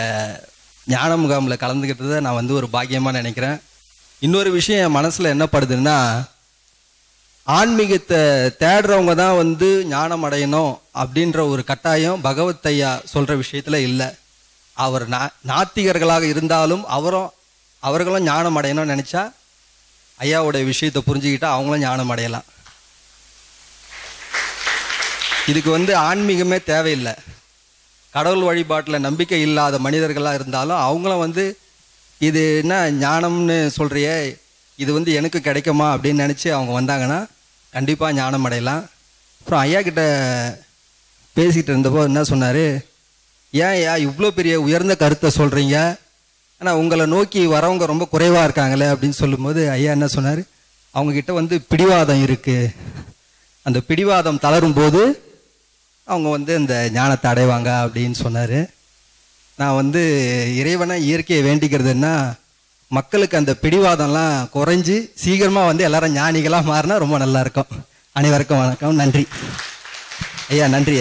ஞான முகாமில் கலந்துக்கிட்டதை நான் வந்து ஒரு பாக்கியமாக நினைக்கிறேன். இன்னொரு விஷயம் என் மனசில் என்ன படுதுன்னா ஆன்மீகத்தை தேடுறவங்க தான் வந்து ஞானம் அடையணும் அப்படின்ற ஒரு கட்டாயம் பகவத் ஐயா சொல்கிற விஷயத்தில் இல்லை. அவர் நா நாத்திகர்களாக இருந்தாலும் அவரும் அவர்களும் ஞானம் அடையணும்னு நினச்சா ஐயாவுடைய விஷயத்தை புரிஞ்சுக்கிட்டா அவங்களும் ஞானம் அடையலாம். இதுக்கு வந்து ஆன்மீகமே தேவையில்லை. கடவுள் வழிபாட்டில் நம்பிக்கை இல்லாத மனிதர்களாக இருந்தாலும் அவங்களும் வந்து இது என்ன ஞானம்னு சொல்கிறிய இது வந்து எனக்கு கிடைக்குமா அப்படின்னு நினச்சி அவங்க வந்தாங்கன்னா கண்டிப்பாக ஞானம் அடையலாம். அப்புறம் ஐயா கிட்ட பேசிக்கிட்டு இருந்தப்போ என்ன சொன்னார் ஏன் ஐயா இவ்வளோ பெரிய உயர்ந்த கருத்தை சொல்கிறீங்க ஆனால் உங்களை நோக்கி வரவங்க ரொம்ப குறைவாக இருக்காங்களே அப்படின்னு சொல்லும்போது ஐயா என்ன சொன்னார் அவங்கக்கிட்ட வந்து பிடிவாதம் இருக்குது அந்த பிடிவாதம் தளரும் போது அவங்க வந்து இந்த ஞானத்தை அடைவாங்க அப்படின்னு சொன்னார். நான் வந்து இறைவனை இயற்கையை வேண்டிக்கிறதுன்னா மக்களுக்கு அந்த பிடிவாதம்லாம் குறைஞ்சி சீக்கிரமாக வந்து எல்லாரும் ஞானிகளாக மாறினா ரொம்ப நல்லா இருக்கும். அனைவருக்கும் வணக்கம். நன்றி. ஐயா நன்றி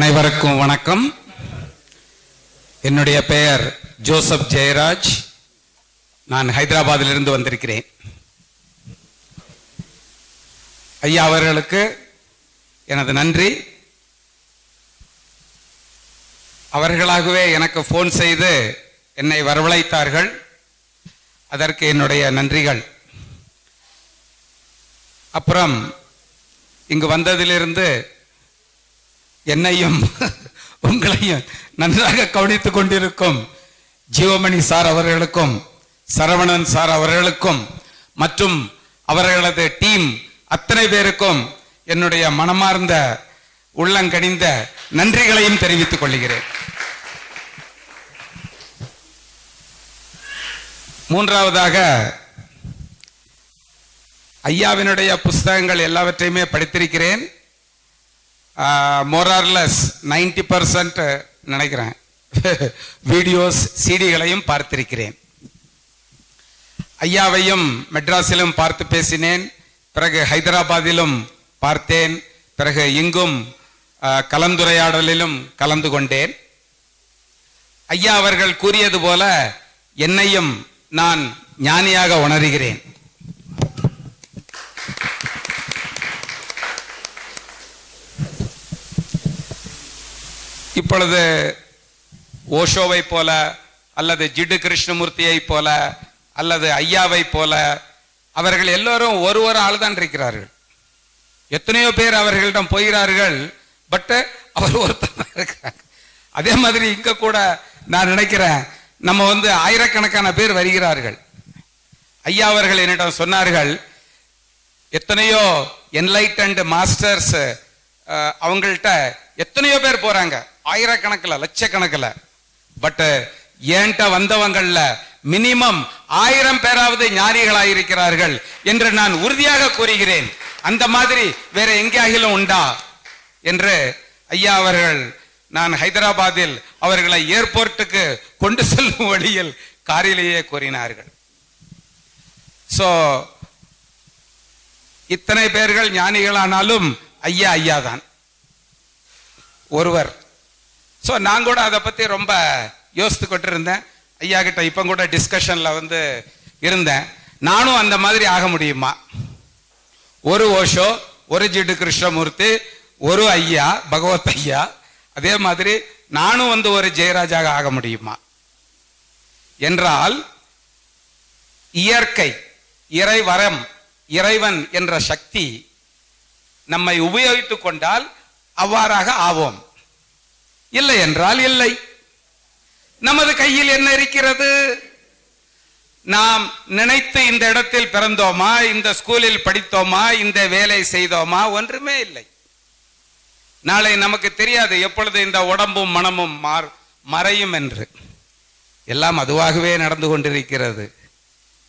அனைவருக்கும் வணக்கம். என்னுடைய பெயர் ஜோசப் ஜெயராஜ். நான் ஹைதராபாத்திலிருந்து வந்திருக்கிறேன். ஐயா அவர்களுக்கு எனது நன்றி. அவர்களாகவே எனக்கு ஃபோன் செய்து என்னை வரவழைத்தார்கள். அதற்கு என்னுடைய நன்றிகள். அப்புறம் இங்கு வந்ததிலிருந்து என்னையும் உங்களையும் நன்றாக கவனித்துக் கொண்டிருக்கும் ஜீவமணி சார் அவர்களுக்கும் சரவணன் சார் அவர்களுக்கும் மற்றும் அவர்களது டீம் அத்தனை பேருக்கும் என்னுடைய மனமார்ந்த உள்ளங்கனிந்த நன்றிகளையும் தெரிவித்துக் கொள்கிறேன். மூன்றாவதாக ஐயாவினுடைய புஸ்தகங்கள் எல்லாவற்றையுமே படித்திருக்கிறேன். மோரார்லஸ் நைன்டி பர்சன்ட் நினைக்கிறேன். வீடியோஸ் சிடிகளையும் பார்த்திருக்கிறேன். ஐயாவையும் மெட்ராஸிலும் பார்த்து பேசினேன். பிறகு ஹைதராபாத்திலும் பார்த்தேன். பிறகு இங்கும் கலந்துரையாடலிலும் கலந்து கொண்டேன். ஐயா அவர்கள் கூறியது போல என்னையும் நான் ஞானியாக உணர்கிறேன். இப்பொழுது ஓஷோவை போல அல்லது ஜிடு கிருஷ்ணமூர்த்தியை போல அல்லது ஐயாவை போல அவர்கள் எல்லோரும் ஒரு ஒரு ஆள் தான் இருக்கிறார்கள். எத்தனையோ பேர் அவர்களிடம் போகிறார்கள் பட் அவர் ஒருத்தர் தான் இருக்கிறாங்க அதே மாதிரி இங்க கூட நான் நினைக்கிறேன் நம்ம வந்து ஆயிரக்கணக்கான பேர் வருகிறார்கள். ஐயா அவர்கள் என்னிடம் சொன்னார்கள் எத்தனையோ என்லைட்டன்ட் மாஸ்டர்ஸ் அவங்கள்ட்ட எத்தனையோ பேர் போறாங்க. ஆயிரக்கணக்கில் லட்சக்கணக்கில். பட் ஏன்ட்ட வந்தவங்கள்ல மினிமம் ஆயிரம் பேராவது ஞானிகளாயிருக்கிறார்கள் என்று நான் உறுதியாக கூறுகிறேன். அந்த மாதிரி வேற எங்கேயாகிலும் உண்டா? என்று ஐயா அவர்கள் நான் ஹைதராபாத்தில் அவர்களை ஏர்போர்ட்டுக்கு கொண்டு செல்லும் வழியில் காரிலேயே கூறினார்கள். சோ இத்தனை பேர்கள் ஞானிகளானாலும் ஐயா ஐயா தான் ஒருவர் ஸோ நான் கூட அதை பத்தி ரொம்ப யோசித்து கொண்டிருந்தேன் ஐயா கிட்ட இப்ப கூட டிஸ்கஷன்ல வந்து இருந்தேன். நானும் அந்த மாதிரி ஆக முடியுமா? ஒரு ஓஷோ ஒரு ஜிடு கிருஷ்ணமூர்த்தி ஒரு ஐயா பகவத் ஐயா அதே மாதிரி நானும் வந்து ஒரு ஜெயராஜாக ஆக முடியுமா? என்றால் இயற்கை இறைவரம் இறைவன் என்ற சக்தி நம்மை உபயோகித்துக் கொண்டால் அவ்வாறாக ஆவோம். இல்லை என்றால் இல்லை. நமது கையில் என்ன இருக்கிறது? நாம் நினைத்து இந்த இடத்தில் பிறந்தோமா? இந்த ஸ்கூலில் படித்தோமா? இந்த வேலை செய்தோமா? ஒன்றுமே இல்லை. நாளை நமக்கு தெரியாது எப்பொழுது இந்த உடம்பும் மனமும் மார்- மறையும் என்று. எல்லாம் அதுவாகவே நடந்து கொண்டிருக்கிறது.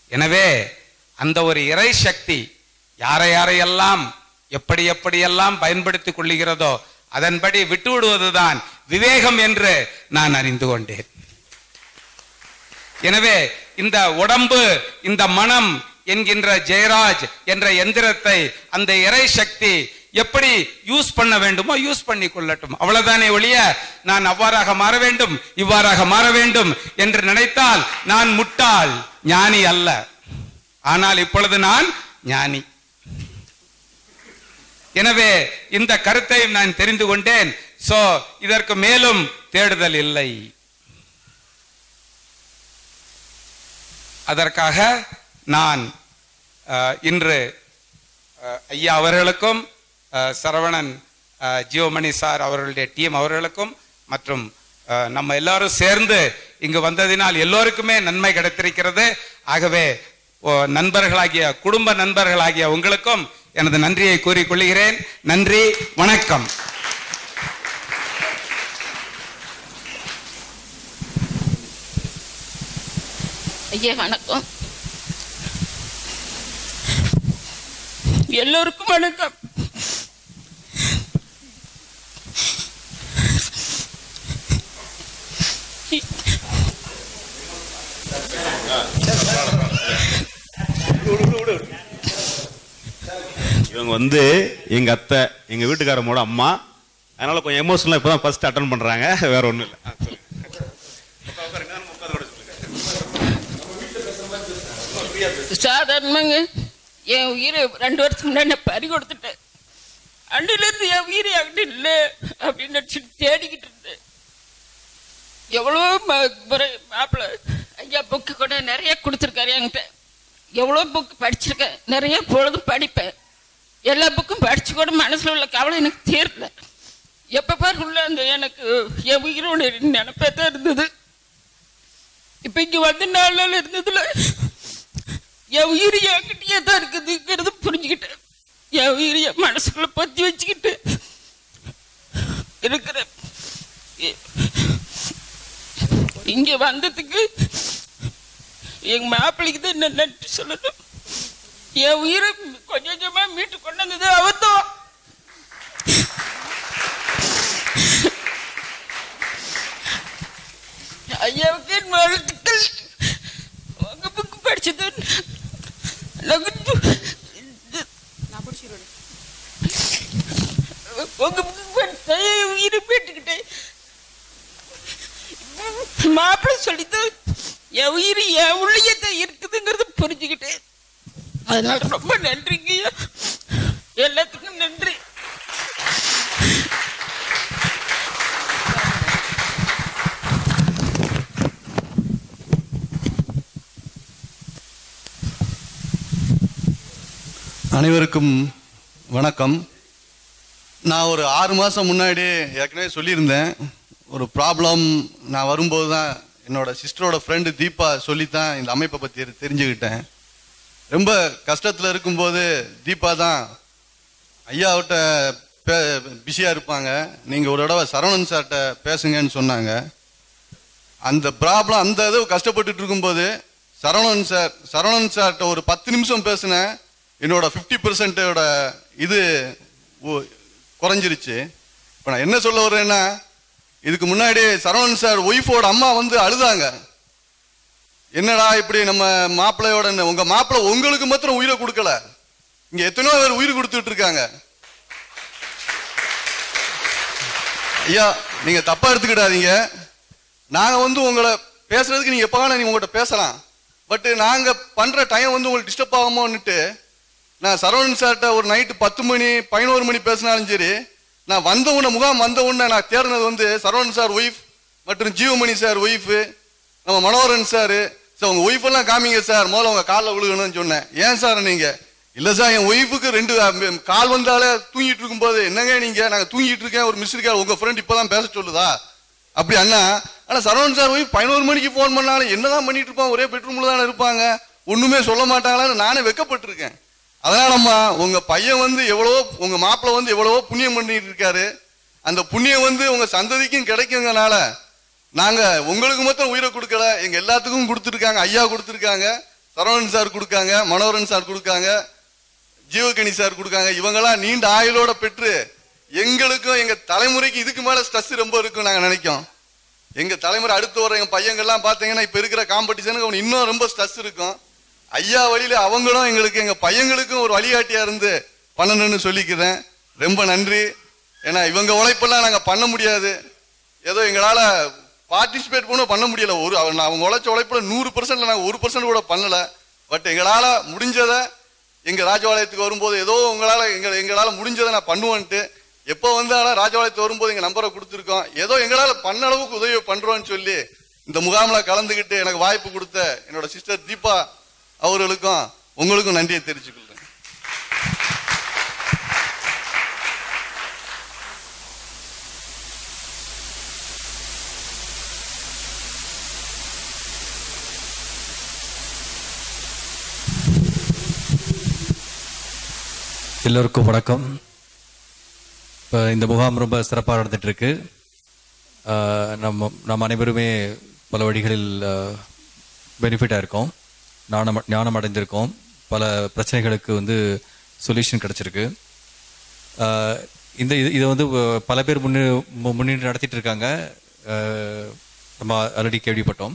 எனவே அந்த ஒரு இறை சக்தி யாரை யாரையெல்லாம் எப்படி எப்படியெல்லாம் பயன்படுத்திக் கொள்ளுகிறதோ அதன்படி விட்டு விடுவதுதான் விவேகம் என்று நான் அறிந்து கொண்டேன். எனவே இந்த உடம்பு இந்த மனம் என்கின்ற ஜெயராஜ் என்ற எந்திரத்தை அந்த இறை சக்தி எப்படி யூஸ் பண்ண வேண்டுமோ யூஸ் பண்ணி கொள்ளட்டும். அவ்வளவுதானே ஒழிய நான் அவ்வாறாக மாற வேண்டும் இவ்வாறாக மாற வேண்டும் என்று நினைத்தால் நான் முட்டாள் ஞானி அல்ல. ஆனால் இப்பொழுது நான் ஞானி. எனவே இந்த கருத்தை நான் தெரிந்து கொண்டேன். சோ இதற்கு மேலும் தேடுதல் இல்லை. அதற்காக நான் இன்று ஐயா அவர்களுக்கும் சரவணன் ஜியோமணி சார் அவர்களுடைய டீம் அவர்களுக்கும் மற்றும் நம்ம எல்லாரும் சேர்ந்து இங்கு வந்ததினால் எல்லோருக்குமே நன்மை கிடைத்திருக்கிறது. ஆகவே ஓ, நண்பர்களாகிய குடும்ப நண்பர்களாகிய உங்களுக்கும் எனது நன்றியை கூறிக்கொள்கிறேன். நன்றி வணக்கம்.
ஐயா வணக்கம். எல்லோருக்கும் வணக்கம்.
இவங்க வந்து எங்கள் அத்தை எங்கள் வீட்டுக்காரமோட அம்மா. அதனால் கொஞ்சம் எமோஷனலாக இப்போ தான் ஃபஸ்ட் அட்டன் பண்ணுறாங்க வேற ஒன்றும் இல்லை.
சாதாரணமாங்க என் உயிரை ரெண்டு வருஷத்துக்கு முன்னாடி பறி கொடுத்துட்டேன். அன்றிலிருந்து என் உயிர் என்கிட்ட இல்லை அப்படின்னு நினச்சிட்டு தேடிக்கிட்டு இருந்தேன். எவ்வளோ முறை மாப்பிள்ள ஐயா புக்கு கூட நிறைய கொடுத்துருக்காரு என்கிட்ட. எவ்வளோ புக்கு படிச்சிருக்கேன். நிறைய பொழுதும் படிப்பேன். எல்லா புக்கும் படிச்சு கூட மனசுல உள்ள கவலை எனக்கு தீரல எப்ப பாரு உள்ள அந்த எனக்கு என் உயிரோட நினைப்பே தான் இருந்தது. இப்ப இங்க வந்து நாலு நாள் இருந்ததுல என் உயிர் என்கிட்டயே தான் இருக்குதுங்கிறது புரிஞ்சுக்கிட்டேன். என் உயிர் என் மனசுக்குள்ள பத்தி வச்சுக்கிட்டு இருக்கிற இங்க வந்ததுக்கு எங்க மாப்பிள்ளைக்கு தான் என்ன நன்றி சொல்லணும். என் உயிரை கொஞ்சம் கொஞ்சமா மீட்டு கொண்டு வந்தது அவர்தான். ஐயாவுக்கு வாழ்த்துக்கள் உங்க புக்கு படிச்சது உங்க புக்கு படிச்ச உயிரை மீட்டுக்கிட்டேன் மாப்பிள்ளை சொல்லித்தான் என் உயிர் என் உள்ளே தான் இருக்குதுங்கிறது புரிஞ்சுக்கிட்டேன். அதனால ரொம்ப நன்றிங்க. எல்லாத்துக்கும் நன்றி.
அனைவருக்கும் வணக்கம். நான் ஒரு ஆறு மாதம் முன்னாடி ஏற்கனவே சொல்லியிருந்தேன். ஒரு ப்ராப்ளம் நான் வரும்போது தான் என்னோடய சிஸ்டரோட ஃப்ரெண்டு தீபா சொல்லித்தான் இந்த அமைப்பை பற்றி தெரிஞ்சுக்கிட்டேன். ரொம்ப கஷ்டத்தில் இருக்கும்போது தீபா தான் ஐயாவிட்ட பே பிஸியாக இருப்பாங்க. நீங்கள் ஒரு தடவை சரவணன் சார்கிட்ட பேசுங்கன்னு சொன்னாங்க. அந்த ப்ராப்ளம் அந்த இது கஷ்டப்பட்டுட்டு இருக்கும்போது சரவணன் சார் சரவணன் சார்கிட்ட ஒரு பத்து நிமிஷம் பேசினேன். என்னோட ஃபிஃப்டி பர்சன்டோட இது குறைஞ்சிருச்சு. இப்போ நான் என்ன சொல்ல வர்றேன்னா இதுக்கு முன்னாடி சரவணன் சார் ஒய்ஃபோட அம்மா வந்து அழுதாங்க. என்னடா இப்படி நம்ம மாப்பிள்ளையோட உங்க மாப்பிள்ளை உங்களுக்கு மாத்திரம் உயிரை கொடுக்கல. இங்க எத்தனையோ பேர் உயிர் கொடுத்துட்டு இருக்காங்க. ஐயா நீங்க தப்பா எடுத்துக்கிடாதீங்க நாங்க வந்து உங்களை பேசுறதுக்கு நீங்க எப்போ வேணா நீங்க உங்கள்கிட்ட பேசலாம். பட் நாங்க பண்ற டைம் வந்து உங்களுக்கு டிஸ்டர்ப் ஆகுமோன்னுட்டு நான் சரவணன் சார்கிட்ட ஒரு நைட்டு பத்து மணி பதினோரு மணி பேசினாலும் சரி நான் வந்த உடனே முகாம் வந்த உடனே நான் தேர்ந்தது வந்து சரவணன் சார் ஒய்ஃப் மற்றும் ஜீவமணி சார் ஒய்ஃபு நம்ம மனோகரன் சார் சார் உங்கள் ஒய்ஃபெல்லாம் காமிங்க சார் முதல்ல உங்கள் காலில் விழுகணும்னு சொன்னேன். ஏன் சார் நீங்கள் இல்லை சார் என் ஒய்ஃபுக்கு ரெண்டு கால் வந்தாலே தூங்கிட்டு இருக்கும்போது என்னங்க நீங்கள் நாங்கள் தூங்கிட்டு இருக்கேன். ஒரு மிஸ் இருக்கார் உங்கள் ஃப்ரெண்ட் இப்பதான் பேச சொல்லுதா? அப்படி அண்ணா ஆனால் சரவணன் சார் ஒய்ஃப் பதினோரு மணிக்கு ஃபோன் பண்ணாலும் என்னதான் பண்ணிட்டு இருப்பான்? ஒரே பெட்ரூமில் தானே இருப்பாங்க. ஒன்றுமே சொல்ல மாட்டாங்களான்னு நானே வெக்கப்பட்டிருக்கேன். அதனாலம்மா உங்கள் பையன் வந்து எவ்வளவோ உங்கள் மாப்பிள்ளை வந்து எவ்வளவோ புண்ணியம் பண்ணிட்டு இருக்காரு. அந்த புண்ணியம் வந்து உங்கள் சந்ததிக்கும் கிடைக்குங்கனால நாங்க உங்களுக்கு மாத்திரம் உயிரை கொடுக்கல. எங்க எல்லாத்துக்கும் கொடுத்துருக்காங்க. ஐயா கொடுத்துருக்காங்க. சரவணன் சார் கொடுக்காங்க. மனோகரன் சார் கொடுக்காங்க. ஜீவகணி சார் கொடுக்காங்க. இவங்கெல்லாம் நீண்ட ஆயுளோட பெற்று எங்களுக்கும் எங்க தலைமுறைக்கு இதுக்கு மேல ஸ்ட்ரெஸ் ரொம்ப இருக்கும் நாங்க நினைக்கோம் எங்க தலைமுறை அடுத்து வர எங்க பையங்கள்லாம் பாத்தீங்கன்னா இப்ப இருக்கிற காம்படிஷனுக்கு அவனுக்கு இன்னும் ரொம்ப ஸ்ட்ரெஸ் இருக்கும். ஐயா வழியில அவங்களும் எங்களுக்கு எங்க பையங்களுக்கும் ஒரு வழிகாட்டியா இருந்து பண்ணணும்னு சொல்லிக்கிறேன். ரொம்ப நன்றி. ஏன்னா இவங்க உழைப்பெல்லாம் நாங்க பண்ண முடியாது. ஏதோ எங்களால பார்ட்டிசிபேட் கூட பண்ண முடியல. ஒரு அவன் அவங்க உழைச்ச உழைப்பில் நூறு பர்சன்ட்ல நாங்கள் ஒரு பர்சன்ட் கூட பண்ணல. பட் எங்களால் முடிஞ்சதை எங்கள் ராஜபாளையத்துக்கு வரும்போது ஏதோ உங்களால் எங்கள் எங்களால் முடிஞ்சதை நான் பண்ணுவேன்ட்டு எப்போ வந்தாலும் ராஜபாளையத்துக்கு வரும்போது எங்கள் நம்பரை கொடுத்துருக்கோம். ஏதோ எங்களால் பண்ண அளவுக்கு உதவி பண்ணுறோன்னு சொல்லி இந்த முகாமில் கலந்துக்கிட்டு எனக்கு வாய்ப்பு கொடுத்த என்னோட சிஸ்டர் தீபா அவர்களுக்கும் உங்களுக்கும் நன்றியை தெரிவிச்சுக்கொள்றேன்
எல்லோருக்கும் வணக்கம். இப்போ இந்த முகாம் ரொம்ப சிறப்பாக நடந்துட்டு இருக்கு நம்ம நாம் அனைவருமே பல வழிகளில் பெனிஃபிட்டாக இருக்கோம். ஞானம் ஞானம் அடைஞ்சிருக்கோம் பல பிரச்சனைகளுக்கு வந்து சொல்யூஷன் கிடச்சிருக்கு. இந்த இது இதை வந்து பல பேர் முன்னு மு- முன்னின்று நடத்திட்டு இருக்காங்க நம்ம ஆல்ரெடி கேள்விப்பட்டோம்.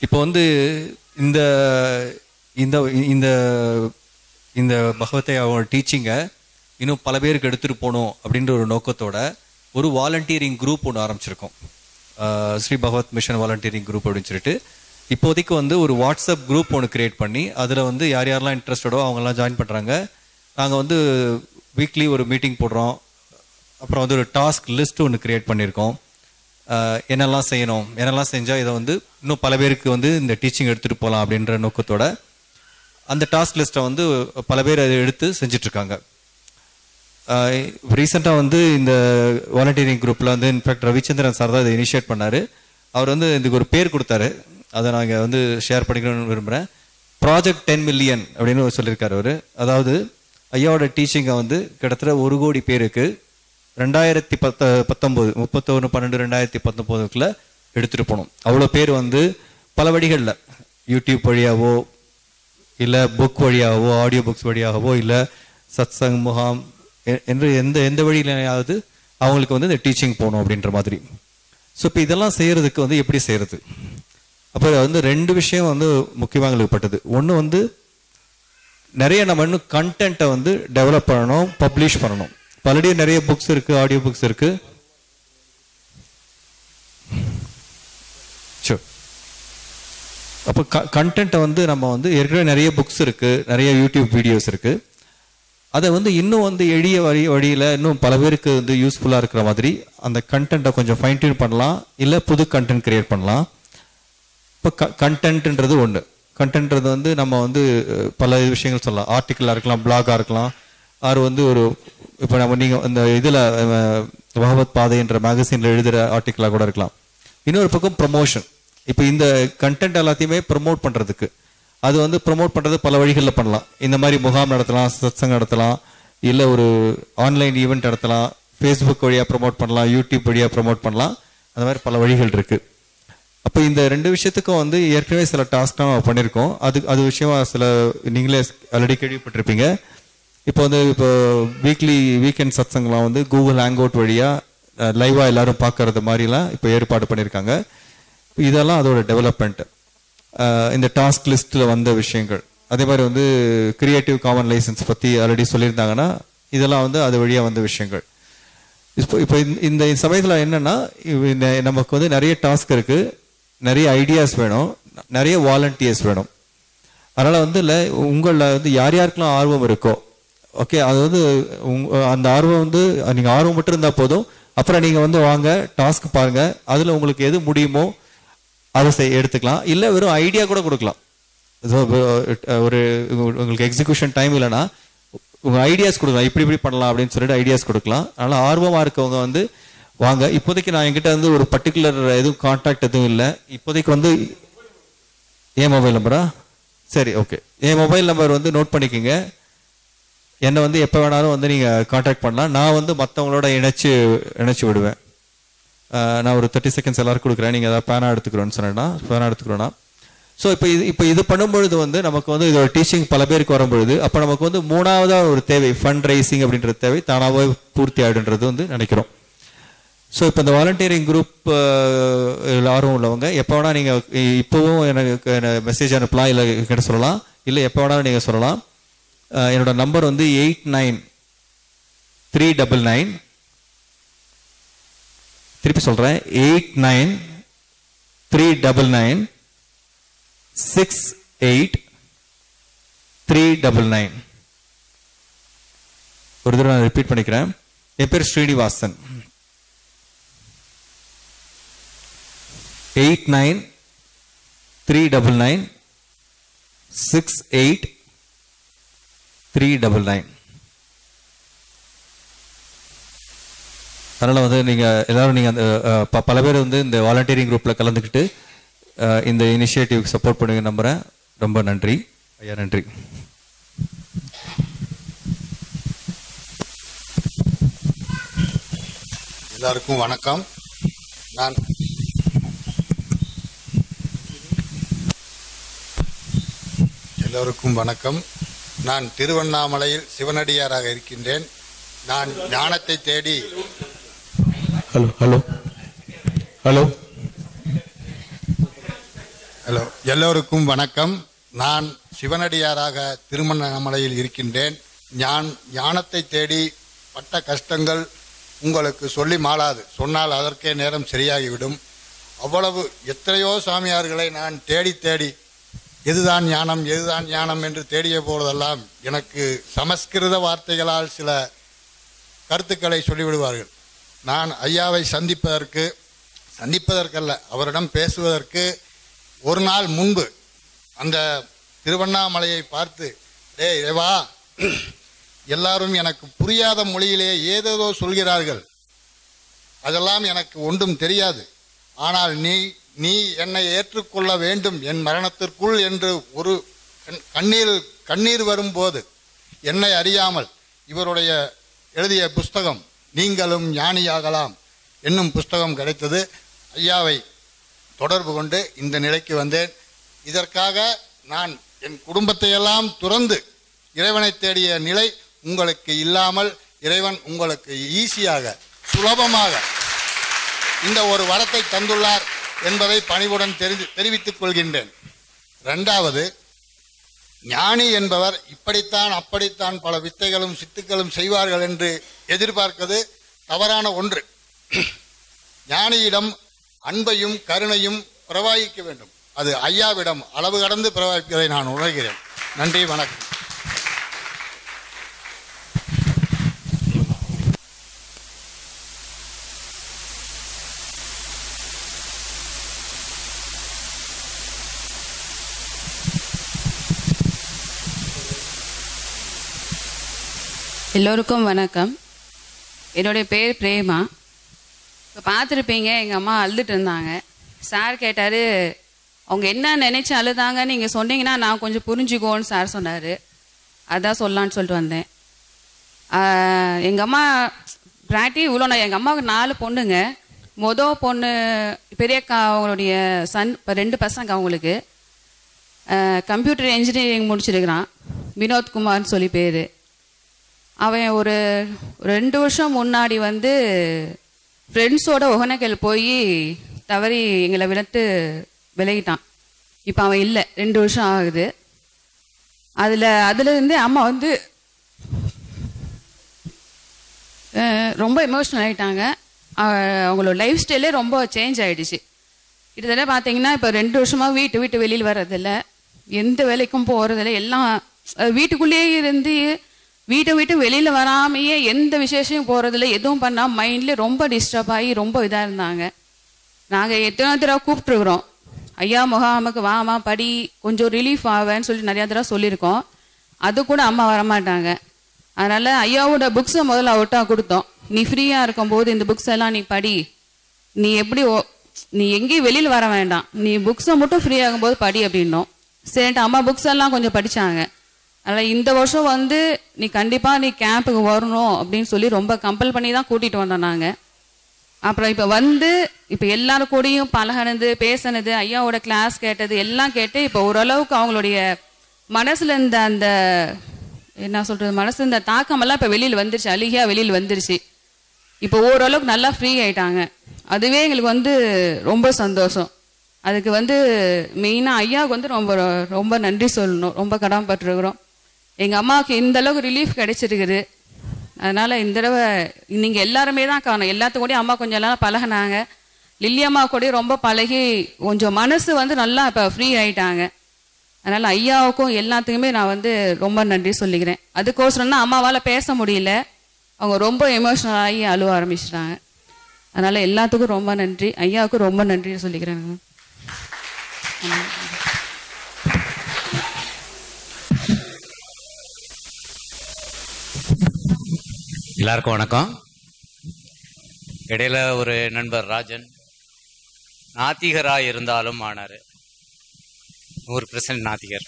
இப்போ வந்து இந்த இந்த இந்த இந்த பகவத்தை அவங்க டீச்சிங்கை இன்னும் பல பேருக்கு எடுத்துகிட்டு போகணும் அப்படின்ற ஒரு நோக்கத்தோட ஒரு வாலண்டியரிங் குரூப் ஒன்று ஆரம்பிச்சிருக்கோம். Sri Bhagavat mission volunteering group அப்படின்னு சொல்லிட்டு. இப்போதைக்கு வந்து ஒரு வாட்ஸ்அப் குரூப் ஒன்று கிரியேட் பண்ணி அதில் வந்து யார் யாரெல்லாம் இன்ட்ரெஸ்டடோ அவங்கெல்லாம் ஜாயின் பண்ணுறாங்க நாங்கள் வந்து வீக்லி ஒரு மீட்டிங் போடுறோம். அப்புறம் வந்து ஒரு டாஸ்க் லிஸ்ட் ஒன்று கிரியேட் பண்ணியிருக்கோம். என்னெல்லாம் செய்யணும் என்னெல்லாம் செஞ்சால் இதை வந்து இன்னும் பல பேருக்கு வந்து இந்த டீச்சிங் எடுத்துகிட்டு போகலாம் அப்படின்ற நோக்கத்தோட அந்த டாஸ்க் லிஸ்ட்டை வந்து பல பேர் அதை எடுத்து செஞ்சிட்ருக்காங்க. ரீசெண்டாக வந்து இந்த வாலண்டியரிங் குரூப்பில் வந்து இன்ஃபேக்ட் ரவிச்சந்திரன் சார் தான் இதை இனிஷியேட் பண்ணார். அவர் வந்து இதுக்கு ஒரு பேர் கொடுத்தாரு. அதை நான் இங்கே வந்து ஷேர் பண்ணிக்கணும்னு விரும்புகிறேன் ப்ராஜெக்ட் டென் மில்லியன் அப்படின்னு சொல்லியிருக்காரு அவர். அதாவது ஐயாவோட டீச்சிங்கை வந்து கிட்டத்தட்ட ஒரு கோடி பேருக்கு ரெண்டாயிரத்தி பத்த பத்தொம்போது முப்பத்தொன்று பன்னெண்டு ரெண்டாயிரத்தி பத்தொம்போதுக்குள்ள எடுத்துகிட்டு போகணும் அவ்வளோ பேர் வந்து பல வழிகளில் யூடியூப் வழியாவோ இல்லை புக் வழியாகவோ ஆடியோ புக்ஸ் வழியாகவோ இல்லை சத்சங் முகாம் எ- என்று எந்த எந்த வழியிலையாவது அவங்களுக்கு வந்து இந்த டீச்சிங் போகணும் அப்படின்ற மாதிரி. ஸோ இப்போ இதெல்லாம் செய்கிறதுக்கு வந்து எப்படி செய்கிறது அப்போ வந்து ரெண்டு விஷயம் வந்து முக்கியமாக எங்களுக்கு பட்டது ஒன்று வந்து நிறைய நம்ம இன்னும் கண்டென்ட்டை வந்து டெவலப் பண்ணணும் பப்ளிஷ் பண்ணணும். ஆல்ரெடி நிறைய புக்ஸ் இருக்குது ஆடியோ புக்ஸ் இருக்குது அப்போ க கண்டென்ட்டை வந்து நம்ம வந்து ஏற்கனவே நிறைய புக்ஸ் இருக்குது நிறைய யூடியூப் வீடியோஸ் இருக்குது அதை வந்து இன்னும் வந்து எளிய வழி வழியில் இன்னும் பல பேருக்கு வந்து யூஸ்ஃபுல்லாக இருக்கிற மாதிரி அந்த கண்டென்ட்டை கொஞ்சம் ஃபைன் டியூன் பண்ணலாம். இல்லை புது கண்டென்ட் கிரியேட் பண்ணலாம். இப்போ க கண்டென்ட்ன்றது ஒன்று கண்டென்ட்றது வந்து நம்ம வந்து பல விஷயங்கள் சொல்லலாம். ஆர்டிக்கலாக இருக்கலாம் பிளாகாக இருக்கலாம். ஆறு வந்து ஒரு இப்போ நம்ம நீங்கள் இந்த இதில் பகவத் பாதைன்ற மேகசினில் எழுதுகிற ஆர்டிக்கலாக கூட இருக்கலாம். இன்னொரு பக்கம் ப்ரமோஷன் இப்போ இந்த கண்டென்ட் எல்லாத்தையுமே ப்ரமோட் பண்ணுறதுக்கு அது வந்து ப்ரமோட் பண்ணுறது பல வழிகளில் பண்ணலாம். இந்த மாதிரி முகாம் நடத்தலாம் சத்சங்க நடத்தலாம் இல்லை ஒரு ஆன்லைன் ஈவெண்ட் நடத்தலாம் ஃபேஸ்புக் வழியாக ப்ரமோட் பண்ணலாம் யூடியூப் வழியாக ப்ரமோட் பண்ணலாம். அந்த மாதிரி பல வழிகள் இருக்குது அப்போ இந்த ரெண்டு விஷயத்துக்கும் வந்து ஏற்கனவே சில டாஸ்க் நம்ம பண்ணியிருக்கோம். அது அது விஷயமா சில நீங்களே ஆல்ரெடி கேள்விப்பட்டிருப்பீங்க. இப்போ வந்து இப்போ வீக்லி வீக்கெண்ட் சத்சங்கெலாம் வந்து கூகுள் ஹேங் அவுட் வழியாக லைவாக எல்லாரும் பார்க்கறது மாதிரிலாம் இப்போ ஏற்பாடு பண்ணியிருக்காங்க. இதெல்லாம் அதோட டெவலப்மெண்ட் இந்த டாஸ்க் லிஸ்ட்டில் வந்த விஷயங்கள். அதே மாதிரி வந்து கிரியேட்டிவ் காமன் லைசன்ஸ் பற்றி ஆல்ரெடி சொல்லியிருந்தாங்கன்னா இதெல்லாம் வந்து அது வழியாக வந்த விஷயங்கள். இப்போ இப்போ இந்த- இந்த சமயத்தில் என்னன்னா இந்த நமக்கு வந்து நிறைய டாஸ்க் இருக்கு. நிறைய ஐடியாஸ் வேணும். நிறைய வாலண்டியர்ஸ் வேணும். அதனால வந்து இல்லை உங்களில் வந்து யார் யாருக்கெல்லாம் ஆர்வம் இருக்கோ ஓகே அது வந்து உங் அந்த ஆர்வம் வந்து நீங்கள் ஆர்வம் மட்டும் இருந்தால் போதும். அப்புறம் நீங்கள் வந்து வாங்க டாஸ்க் பாருங்க. அதில் உங்களுக்கு எது முடியுமோ அதை செய் எடுத்துக்கலாம். இல்லை வெறும் ஐடியா கூட கொடுக்கலாம். So, ஒரு உங்களுக்கு எக்ஸிகியூஷன் டைம் இல்லைன்னா உங்கள் ஐடியாஸ் கொடுக்கலாம் இப்படி இப்படி பண்ணலாம் அப்படின்னு சொல்லிட்டு ஐடியாஸ் கொடுக்கலாம். அதனால் ஆர்வமாக இருக்கவங்க வந்து வாங்க இப்போதைக்கு நான் என்கிட்ட வந்து ஒரு பர்டிகுலர் எதுவும் கான்டாக்ட் எதுவும் இல்லை. இப்போதைக்கு வந்து என் மொபைல் நம்பரா சரி ஓகே என் மொபைல் நம்பர் வந்து நோட் பண்ணிக்கோங்க. என்னை வந்து எப்போ வேணாலும் வந்து நீங்கள் காண்டாக்ட் பண்ணலாம். நான் வந்து மற்றவங்களோட இணைச்சு இணைச்சி விடுவேன். நான் ஒரு தேர்ட்டி செகண்ட்ஸ் எல்லாருக்கும் கொடுக்குறேன். நீங்கள் ஏதாவது பேனா எடுத்துக்கிறோன்னு சொன்னேன்னா பேனா எடுத்துக்கிறோன்னா. ஸோ இப்போ இது இப்போ இது பண்ணும்பொழுது வந்து நமக்கு வந்து இதோட டீச்சிங் பல பேருக்கு வரும்பொழுது அப்போ நமக்கு வந்து மூணாவதாக ஒரு தேவை ஃபண்ட் ரைசிங் அப்படின்ற தேவை தானாகவே பூர்த்தி ஆகிடுன்றது வந்து நினைக்கிறோம். ஸோ இப்போ இந்த வாலண்டியரிங் குரூப் ஆர்வம் உள்ளவங்க எப்போ வேணால் நீங்கள் இப்போவும் எனக்கு மெசேஜ் அனுப்பலாம் இல்லை கிட்ட சொல்லலாம் இல்லை எப்போ வேணாலும் நீங்கள் சொல்லலாம். என்னோட நம்பர் வந்து eight nine three double nine திருப்பி சொல்கிறேன் eight nine three double nine six eight three double nine ஒரு தடவை நான் ரிப்பீட் பண்ணிக்கிறேன். என் பேர் Srinivasan. Eight nine three double nine six eight three double nine அதனால் வந்து நீங்கள் எல்லோரும் நீங்கள் அந்த ப- பல பேர் வந்து இந்த வாலண்டியரிங் குரூப்பில் கலந்துக்கிட்டு இந்த இனிஷியேட்டிவ்க்கு சப்போர்ட் பண்ணுங்க நம்புகிறேன் ரொம்ப நன்றி. ஐயா நன்றி.
எல்லாருக்கும் வணக்கம். நான் எல்லோருக்கும் வணக்கம். நான் திருவண்ணாமலையில் சிவனடியாராக இருக்கின்றேன். நான் ஞானத்தை தேடி
ஹலோ ஹலோ ஹலோ
ஹலோ எல்லோருக்கும் வணக்கம். நான் சிவனடியாராக திருமணமலையில் இருக்கின்றேன். ஞான் ஞானத்தை தேடி பட்ட கஷ்டங்கள் உங்களுக்கு சொல்லி மாளாது. சொன்னால் அதற்கே நேரம் சரியாகிவிடும். அவ்வளவு எத்தனையோ சாமியார்களை நான் தேடி தேடி எதுதான் ஞானம் எதுதான் ஞானம் என்று தேடிய போதெல்லாம் எனக்கு சமஸ்கிருத வார்த்தைகளால் சில கருத்துக்களை சொல்லிவிடுவார்கள். நான் ஐயாவை சந்திப்பதற்கு சந்திப்பதற்கல்ல அவரிடம் பேசுவதற்கு ஒரு நாள் முன்பு அந்த திருவண்ணாமலையை பார்த்து டே இறைவா எல்லாரும் எனக்கு புரியாத மொழியிலே ஏதேதோ சொல்கிறார்கள். அதெல்லாம் எனக்கு ஒன்றும் தெரியாது. ஆனால் நீ நீ என்னை ஏற்றுக்கொள்ள வேண்டும். என் மரணத்திற்குள் என்று ஒரு கண்- கண்ணீர் கண்ணீர் வரும்போது என்னை அறியாமல் இவருடைய எழுதிய புஸ்தகம் நீங்களும் ஞானியாகலாம் என்னும் புஸ்தகம் கிடைத்தது. ஐயாவை தொடர்பு கொண்டு இந்த நிலைக்கு வந்தேன். இதற்காக நான் என் குடும்பத்தையெல்லாம் துறந்து இறைவனை தேடிய நிலை உங்களுக்கு இல்லாமல் இறைவன் உங்களுக்கு ஈஸியாக சுலபமாக இந்த ஒரு வரத்தை தந்துள்ளார் என்பதை பணிவுடன் தெரிந்து தெரிவித்துக் கொள்கின்றேன். ரெண்டாவது ஞானி என்பவர் இப்படித்தான் அப்படித்தான் பல வித்தைகளும் சித்துக்களும் செய்வார்கள் என்று எதிர்பார்ப்பது தவறான ஒன்று. ஞானியிடம் அன்பையும் கருணையும் பிரவாகிக்க வேண்டும். அது ஐயாவிடம் அளவு கடந்து பிரவாகிப்பதை நான் உணர்கிறேன். நன்றி வணக்கம்.
எல்லோருக்கும் வணக்கம். என்னுடைய பேர் பிரேமா. இப்போ பார்த்துருப்பீங்க எங்கள் அம்மா அழுதுட்டு இருந்தாங்க. சார் கேட்டார் அவங்க என்ன நினச்சி அழுதாங்கன்னு நீங்கள் சொன்னீங்கன்னா நான் கொஞ்சம் புரிஞ்சுக்கோன்னு சார் சொன்னார். அதான் சொல்லலான்னு சொல்லிட்டு வந்தேன். எங்கள் அம்மா பிராட்டி இவ்வளோ நான் எங்கள் அம்மாவுக்கு நாலு பொண்ணுங்க. மொதல் பொண்ணு பெரியக்கா அவங்களுடைய சன் இப்போ ரெண்டு பசங்க அவங்களுக்கு. Computer engineering முடிச்சிருக்கிறான். வினோத்குமார்னு சொல்லி பேர். அவன் ஒரு ரெண்டு வருஷம் முன்னாடி வந்து ஃப்ரெண்ட்ஸோட ஒகனக்கல் போய் தவறி எங்களை விலத்து விலகிட்டான். இப்போ அவன் இல்லை. ரெண்டு வருஷம் ஆகுது. அதில் அதுலேருந்து அம்மா வந்து ரொம்ப எமோஷ்னல் ஆகிட்டாங்க அவங்களோட லைஃப் ஸ்டைலே ரொம்ப சேஞ்ச் ஆகிடுச்சு கிட்டத்தட்ட பார்த்தீங்கன்னா இப்போ ரெண்டு வருஷமாக வீட்டு வீட்டு வெளியில் வர்றதில்ல. எந்த வேலைக்கும் போகிறதில்ல எல்லாம் வீட்டுக்குள்ளேயே இருந்து வீட்டை விட்டு வெளியில் வராமையே எந்த விசேஷமும் போகிறதில்ல எதுவும் பண்ணால் மைண்ட்லேயே ரொம்ப டிஸ்டர்ப் ஆகி ரொம்ப இதாக இருந்தாங்க. நாங்கள் எத்தனை தடவை கூப்பிட்ருக்குறோம் ஐயா முகாமுக்கு வாமா படி கொஞ்சம் ரிலீஃப் ஆவேன்னு சொல்லி நிறையா தடவை சொல்லியிருக்கோம். அது கூட அம்மா வரமாட்டாங்க. அதனால் ஐயாவோட புக்ஸை முதல்ல அவட்டாக கொடுத்தோம். நீ ஃப்ரீயாக இருக்கும்போது இந்த புக்ஸ் எல்லாம் நீ படி. நீ எப்படி ஓ- நீ எங்கேயும் வெளியில் வர வேண்டாம். நீ புக்ஸை மட்டும் ஃப்ரீ ஆகும்போது படி அப்படின்னோம். சரின்ட்டு அம்மா புக்ஸ் எல்லாம் கொஞ்சம் படித்தாங்க அதனால் இந்த வருஷம் வந்து நீ கண்டிப்பாக நீ கேம்புக்கு வரணும் அப்படின்னு சொல்லி ரொம்ப கம்பல் பண்ணி தான் கூட்டிகிட்டு வந்தோம் நாங்கள் அப்புறம் இப்போ வந்து இப்போ எல்லாரும் கூடயும் பழகினது பேசினது ஐயாவோட கிளாஸ் கேட்டது எல்லாம் கேட்டு இப்போ ஓரளவுக்கு அவங்களுடைய மனசில் இருந்த அந்த என்ன சொல்கிறது மனசு இந்த தாக்கமெல்லாம் இப்போ வெளியில் வந்துருச்சு அழுகியாக வெளியில் வந்துருச்சு. இப்போ ஓரளவுக்கு நல்லா ஃப்ரீ ஆயிட்டாங்க. அதுவே எங்களுக்கு வந்து ரொம்ப சந்தோஷம். அதுக்கு வந்து மெயினாக ஐயாவுக்கு வந்து ரொம்ப ரொம்ப நன்றி சொல்லணும். ரொம்ப கடமைப்பட்டிருக்கிறோம். எங்கள் அம்மாவுக்கு இந்த அளவுக்கு ரிலீஃப் கிடைச்சிருக்குது. அதனால் இந்த தடவை நீங்கள் எல்லாருமே தான் காணும். எல்லாத்து கூடயும் அம்மா கொஞ்சம் எல்லாம் பழகுனாங்க. லில்லி அம்மா கூட ரொம்ப பழகி கொஞ்சம் மனசு வந்து நல்லா இப்போ ஃப்ரீ ஆயிட்டாங்க. அதனால் ஐயாவுக்கும் எல்லாத்துக்குமே நான் வந்து ரொம்ப நன்றி சொல்லிக்கிறேன். அதுக்கோசரம்னா அம்மாவால் பேச முடியல. அவங்க ரொம்ப எமோஷனல் ஆகி அழுவ ஆரம்பிச்சிட்டாங்க. அதனால் எல்லாத்துக்கும் ரொம்ப நன்றி. ஐயாவுக்கும் ரொம்ப நன்றி சொல்லிக்கிறேன்.
எல்லாருக்கும் வணக்கம். இடையில ஒரு நண்பர் ராஜன் நாத்திகராக இருந்தாலும் ஆனார். நூறு பெர்சன்ட் நாத்திகர்.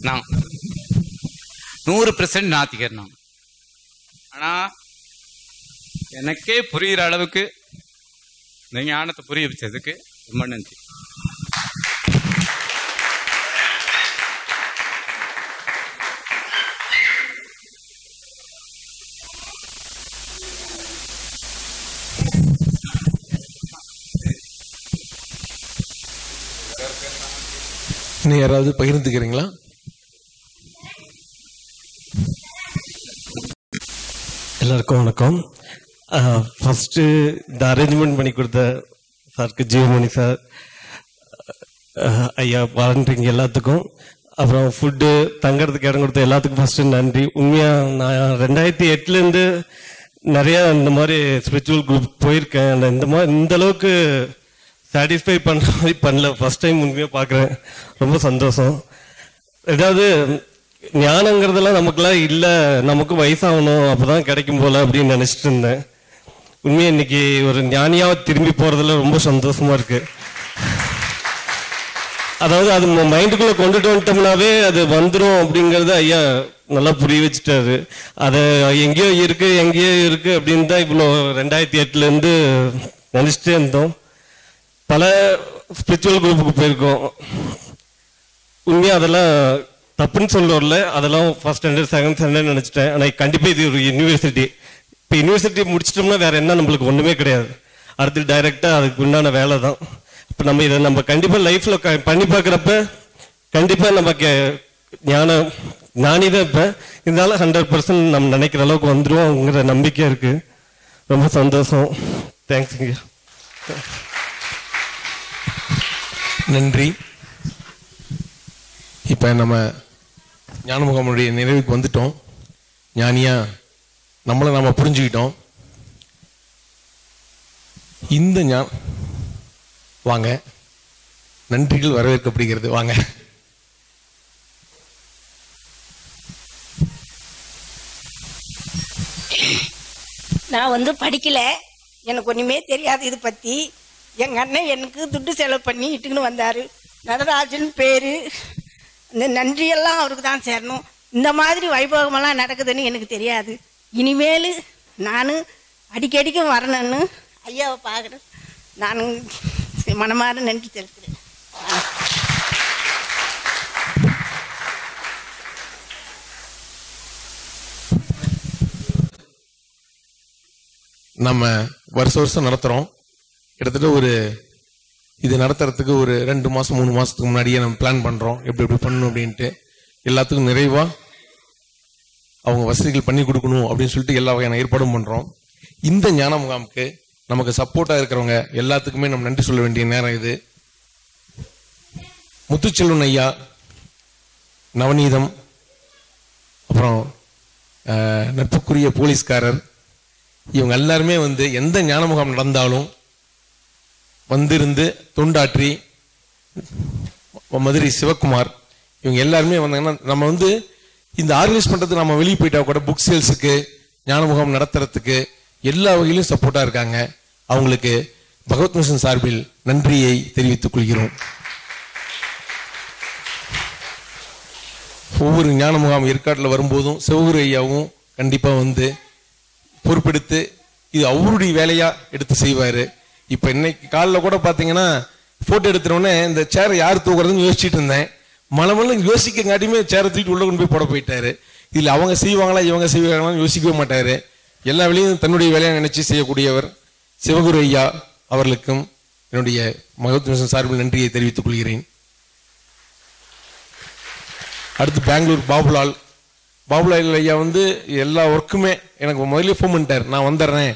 நான். நூறு பெர்சன்ட் நாத்திகர் நான். ஆனால் எனக்கே புரிகிற அளவுக்கு இந்த ஞானத்தை புரிய வச்சதுக்கு ரொம்ப நன்றி.
இன்னும் யாராவது பகிர்ந்துக்கிறீங்களா?
எல்லாருக்கும் வணக்கம். ஃபஸ்ட்டு இந்த அரேஞ்ச்மெண்ட் பண்ணி கொடுத்த சாருக்கு ஜீவமணி சார் ஐயா வாலண்டியரிங் எல்லாத்துக்கும். அப்புறம் ஃபுட்டு தங்கறதுக்கு இடம் கொடுத்த எல்லாத்துக்கும் ஃபஸ்ட்டு நன்றி. உண்மையாக நான் ரெண்டாயிரத்தி எட்டுலேருந்து நிறையா இந்த மாதிரி ஸ்பிரிச்சுவல் குரூப் போயிருக்கேன். இந்த மாதிரி இந்த அளவுக்கு சாட்டிஸ்ஃபை பண்ணுற மாதிரி பண்ணல. ஃபர்ஸ்ட் டைம் உண்மையாக பார்க்குறேன் ரொம்ப சந்தோஷம். ரெண்டாவது ஞானங்கிறதெல்லாம் நமக்குலாம் இல்லை. நமக்கு வயசாகணும். அப்பதான் கிடைக்கும் போல அப்படின்னு நினச்சிட்டு இருந்தேன். உண்மையாக இன்னைக்கு ஒரு ஞானியாக திரும்பி போகிறதுல ரொம்ப சந்தோஷமாக இருக்குது அதாவது அது மைண்டுக்குள்ளே கொண்டுட்டு வந்துட்டோம்னாவே அது வந்துடும் அப்படிங்கிறத ஐயா நல்லா புரிய வச்சுட்டாரு. அதை எங்கேயோ இருக்குது எங்கேயோ இருக்குது அப்படின்னு தான் இவ்வளோ ரெண்டாயிரத்தி எட்டுலேருந்து நினச்சிட்டே இருந்தோம். பல ஸ்பிரிச்சுவல் குரூப்புக்கு போயிருக்கோம். உண்மையாக அதெல்லாம் தப்புன்னு சொல்ல அதெல்லாம் ஃபர்ஸ்ட் ஸ்டாண்டர்ட் செகண்ட் ஸ்டாண்டர்ட் நினைச்சிட்டேன். ஆனால் கண்டிப்பாக இது ஒரு யூனிவர்சிட்டி இப்போ யூனிவர்சிட்டி முடிச்சிட்டோம்னா வேறு என்ன நம்மளுக்கு ஒன்றுமே கிடையாது. அடுத்து டைரெக்டாக அதுக்கு உண்டான வேலை தான். இப்போ நம்ம இதை நம்ம கண்டிப்பாக லைஃப்பில் க பண்ணி பார்க்குறப்ப கண்டிப்பாக நமக்கு ஞானம் ஞானி தான் இப்போ. இருந்தாலும் ஹண்ட்ரட் பர்சன்ட் நம்ம நினைக்கிற அளவுக்கு வந்துடுவோங்கிற நம்பிக்கை இருக்குது ரொம்ப சந்தோஷம். தேங்க்ஸுங்க
நன்றி. இப்போ நம்ம ஞானமுகமுடைய நிறைவுக்கு வந்துட்டோம். ஞானியா நம்மளை நம்ம புரிஞ்சுக்கிட்டோம். இந்த ஞா வாங்க. நன்றிகள் வரவேற்கப்படுகிறது. வாங்க.
நான் வந்து படிக்கல. எனக்கு ஒன்றுமே தெரியாது இது பற்றி எங்கள் அண்ணன் எனக்கு துட்டு செலவு பண்ணி இட்டுக்குன்னு வந்தார். நடராஜன் பேர். இந்த நன்றியெல்லாம் அவருக்கு தான் சேரணும். இந்த மாதிரி வைபவமெல்லாம் நடக்குதுன்னு எனக்கு தெரியாது. இனிமேல் நான் அடிக்கடிக்கு வரணும்னு ஐயாவை பார்க்குறேன் நான் மனமாற நன்றி செலுத்துகிறேன்
நம்ம வருஷ வருஷம் நடத்துகிறோம் கிட்டத்தட்ட ஒரு இது நடத்துறதுக்கு ஒரு ரெண்டு மாசம் மூணு மாசத்துக்கு முன்னாடியே நம்ம பிளான் பண்றோம். எப்படி எப்படி பண்ணணும் அப்படின்ட்டு எல்லாத்துக்கும் நிறைவா அவங்க வசதிகள் பண்ணி கொடுக்கணும் அப்படின்னு சொல்லிட்டு எல்லா வகையான ஏற்பாடும் பண்றோம். இந்த ஞான முகாமுக்கு நமக்கு சப்போர்ட்டா இருக்கிறவங்க எல்லாத்துக்குமே நம்ம நன்றி சொல்ல வேண்டிய நேரம் இது. முத்துச்செல்வன் ஐயா நவநீதம் அப்புறம் நட்புக்குரிய போலீஸ்காரர் இவங்க எல்லாருமே வந்து எந்த ஞான முகாம் நடந்தாலும் வந்திருந்து தொண்டாற்றி மதுரை சிவகுமார். இவங்க எல்லாருமே வந்தாங்கன்னா நம்ம வந்து இந்த ஆர்கனைஸ் பண்றதுக்கு நம்ம வெளியே போயிட்டா கூட புக் சேல்ஸுக்கு ஞானமுகம் நடத்துறதுக்கு எல்லா வகையிலும் சப்போர்ட்டாக இருக்காங்க. அவங்களுக்கு பகவத் மிஷன் சார்பில் நன்றியை தெரிவித்துக் கொள்கிறோம். ஒவ்வொரு ஞான முகாம் ஏற்காட்டில் வரும்போதும் சிவகுரு ஐயாவும் கண்டிப்பாக வந்து பொறுப்பெடுத்து இது அவருடைய வேலையாக எடுத்து செய்வார். இப்போ இன்னைக்கு காலைல கூட பார்த்தீங்கன்னா ஃபோட்டோ எடுத்துறோடனே இந்த சேரை யார் தூக்குறதுன்னு யோசிச்சுட்டு இருந்தேன். மலமல்ல யோசிக்கங்காட்டியுமே சேரை தூக்கிட்டு உள்ள கொண்டு போய் போட போயிட்டாரு. இதில் அவங்க செய்வாங்களா இவங்க செய்வாங்களான்னு யோசிக்கவே மாட்டார். எல்லா வேலையும் தன்னுடைய வேலையை நினைச்சு செய்யக்கூடியவர் சிவகுரு ஐயா அவர்களுக்கும் என்னுடைய மகத் மிஷன் சார்பில் நன்றியை தெரிவித்துக் கொள்கிறேன். அடுத்து பெங்களூர் பாபுலால். பாபுலால் ஐயா வந்து எல்லா ஒர்க்குமே எனக்கு முதல்ல ஃபோன் பண்ணிட்டார். நான் வந்துடுறேன்.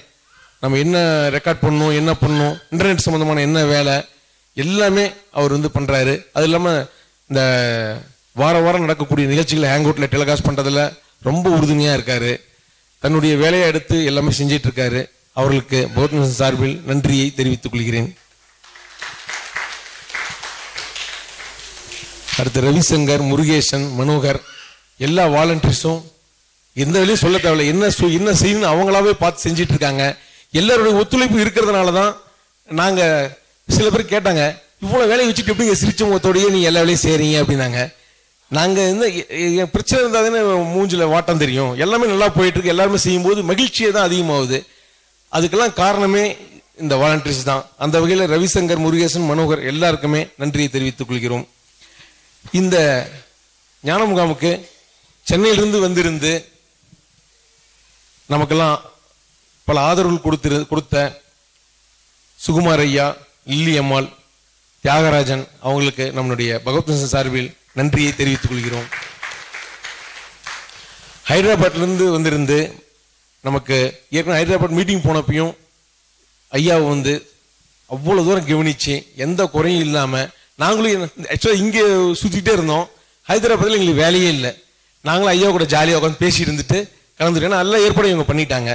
நம்ம என்ன ரெக்கார்ட் பண்ணணும் என்ன பண்ணணும் இன்டர்நெட் சம்மந்தமான என்ன வேலை எல்லாமே அவர் வந்து பண்ணுறாரு அது இல்லாமல் இந்த வார வாரம் நடக்கக்கூடிய நிகழ்ச்சிகளை ஹேங் அவுட்டில் டெலிகாஸ்ட் பண்ணுறதில் ரொம்ப உறுதுணையாக இருக்கார். தன்னுடைய வேலையை எடுத்து எல்லாமே செஞ்சிட்டு இருக்காரு. அவர்களுக்கு பௌத்த சார்பில் நன்றியை தெரிவித்துக் கொள்கிறேன். அடுத்து ரவிசங்கர் முருகேசன் மனோகர் எல்லா வாலண்டியர்ஸும் எந்த வேலையும் சொல்ல தேவையில்ல. என்ன என்ன செய்யணும் அவங்களாவே பார்த்து செஞ்சிட்டு இருக்காங்க. எல்லாருடைய ஒத்துழைப்பு இருக்கிறதுனால தான் நாங்கள் சில பேர் கேட்டாங்க இவ்வளோ வேலையை வச்சுட்டு எப்படிங்க சிரிச்ச முகத்தோடையே நீ எல்லா வேலையும் செய்கிறீங்க அப்படின்னாங்க. நாங்கள் என்ன என் பிரச்சனை இருந்தால் தானே மூஞ்சில வாட்டம் தெரியும். எல்லாமே நல்லா போயிட்டுருக்கு எல்லாருமே செய்யும்போது மகிழ்ச்சியே தான் அதிகமாகுது. அதுக்கெல்லாம் காரணமே இந்த வாலண்டியர்ஸ் தான். அந்த வகையில் ரவிசங்கர் முருகேசன் மனோகர் எல்லாருக்குமே நன்றியை தெரிவித்துக் கொள்கிறோம். இந்த ஞான முகாமுக்கு சென்னையிலிருந்து வந்திருந்து நமக்கெல்லாம் பல ஆதரவுகள் கொடுத்திரு கொடுத்த சுகுமார் ஐயா லில்லி அம்மாள் தியாகராஜன் அவங்களுக்கு நம்மளுடைய பகவத் சார்பில் நன்றியை தெரிவித்துக் கொள்கிறோம். ஹைதராபாத்லேருந்து வந்திருந்து நமக்கு ஏற்கனவே ஹைதராபாத் மீட்டிங் போனப்பையும் ஐயாவை வந்து அவ்வளோ தூரம் கவனிச்சு எந்த குறையும் இல்லாமல் நாங்களும் ஆக்சுவலாக இங்கே சுற்றிக்கிட்டே இருந்தோம். ஹைதராபாத்தில் எங்களுக்கு வேலையே இல்லை. நாங்களும் ஐயா கூட ஜாலியாக உட்காந்து பேசிட்டு இருந்துட்டு கலந்துட்டு ஏன்னா நல்ல ஏற்பாடு இவங்க பண்ணிட்டாங்க.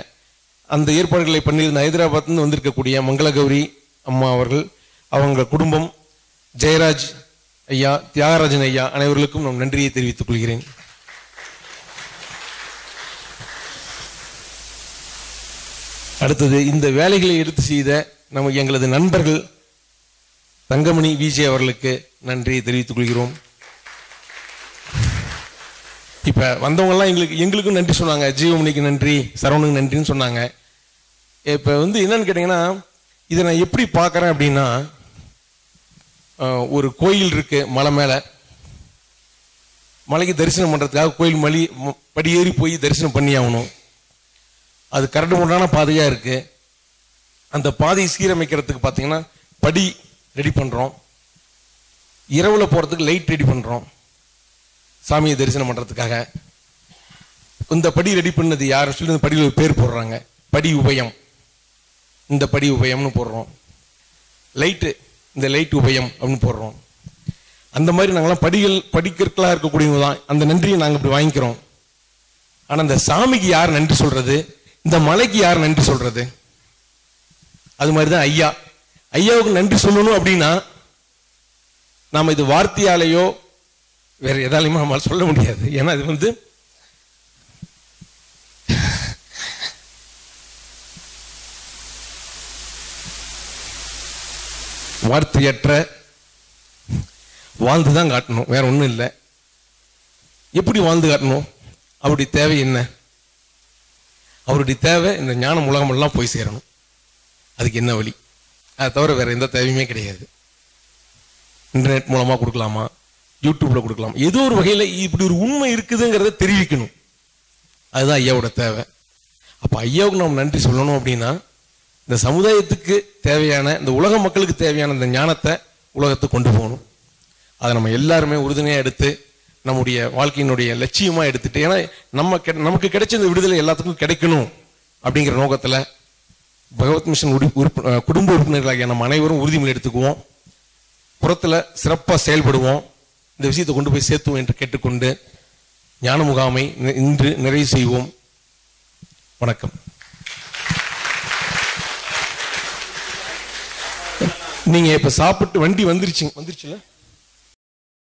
அந்த ஏற்பாடுகளை பண்ணியிருந்த ஹைதராபாத்லேருந்து வந்திருக்கக்கூடிய மங்களகௌரி அம்மா அவர்கள் அவங்க குடும்பம் ஜெயராஜ் ஐயா தியாகராஜன் ஐயா அனைவர்களுக்கும் நம் நன்றியை தெரிவித்துக் கொள்கிறேன். அடுத்தது இந்த வேலைகளை எடுத்து செய்த நம்ம எங்களது நண்பர்கள் தங்கமணி விஜய் அவர்களுக்கு நன்றியை தெரிவித்துக் கொள்கிறோம். இப்போ வந்தவங்கலாம் எங்களுக்கு எங்களுக்கும் நன்றி சொன்னாங்க. ஜீவமணிக்கு நன்றி சரவணுக்கு நன்றின்னு சொன்னாங்க. இப்போ வந்து என்னன்னு கேட்டிங்கன்னா இதை நான் எப்படி பார்க்குறேன் அப்படின்னா ஒரு கோயில் இருக்கு மலை மேலே. மலைக்கு தரிசனம் பண்ணுறதுக்காக கோயில் மலி படியேறி போய் தரிசனம் பண்ணி ஆகணும். அது கரடு முரடான பாதையாக இருக்குது அந்த பாதையை சீரமைக்கிறதுக்கு பார்த்தீங்கன்னா படி ரெடி பண்ணுறோம் இரவில் போகிறதுக்கு லைட் ரெடி பண்ணுறோம் சாமியை தரிசனம் பண்ணுறதுக்காக இந்த படி ரெடி பண்ணது யார்? சொல்லி இந்த படியில் பேர் போடுறாங்க. படி உபயம். இந்த படி உபயம்னு போடுறோம். லைட்டு இந்த லைட் உபயம் அப்படின்னு போடுறோம். அந்த மாதிரி நாங்களாம் படிகள் படிக்கற்களாக இருக்கக்கூடியவங்க தான். அந்த நன்றியை நாங்கள் இப்படி வாங்கிக்கிறோம். ஆனால் இந்த சாமிக்கு யார் நன்றி சொல்கிறது இந்த மலைக்கு யார் நன்றி சொல்கிறது அது மாதிரி தான் ஐயா. ஐயாவுக்கு நன்றி சொல்லணும் அப்படின்னா நாம் இது வார்த்தையாலேயோ வேற எதாலையுமே நம்மளால் சொல்ல முடியாது. ஏன்னா இது வந்து வார்த்தையற்ற வாழ்ந்து தான் காட்டணும். வேற ஒன்றும் இல்லை. எப்படி வாழ்ந்து காட்டணும்? அவருடைய தேவை என்ன? அவருடைய தேவை இந்த ஞானம் உலகமெல்லாம் போய் சேரணும். அதுக்கு என்ன வழி? அதை தவிர வேற எந்த தேவையுமே கிடையாது. இன்டர்நெட் மூலமாக கொடுக்கலாமா? யூடியூப்ல கொடுக்கலாம். ஏதோ ஒரு வகையில இப்படி ஒரு உண்மை இருக்குதுங்கிறத தெரிவிக்கணும். அதுதான் ஐயாவோட தேவை. அப்போ ஐயாவுக்கு நாம் நன்றி சொல்லணும் அப்படின்னா இந்த சமுதாயத்துக்கு தேவையான இந்த உலக மக்களுக்கு தேவையான இந்த ஞானத்தை உலகத்துக்கு கொண்டு போகணும். அதை நம்ம எல்லாருமே உறுதுணையாக எடுத்து நம்முடைய வாழ்க்கையினுடைய லட்சியமாக எடுத்துட்டு ஏன்னா நம்ம கெ- நமக்கு கிடைச்ச இந்த விடுதலை எல்லாத்துக்கும் கிடைக்கணும் அப்படிங்கிற நோக்கத்தில் பகவத் மிஷன் உறுப்பு- குடும்ப உறுப்பினர்களாகிய நம்ம அனைவரும் உறுதிமொழி எடுத்துக்குவோம். புறத்தில் சிறப்பாக செயல்படுவோம். இந்த விஷயத்தை கொண்டு போய் சேர்த்துவோம் என்று கேட்டுக்கொண்டு ஞான முகாமை இன்று நிறைவு செய்வோம். வணக்கம். நீங்க இப்ப சாப்பிட்டு வண்டி வந்துருச்சு வந்துருச்சுல?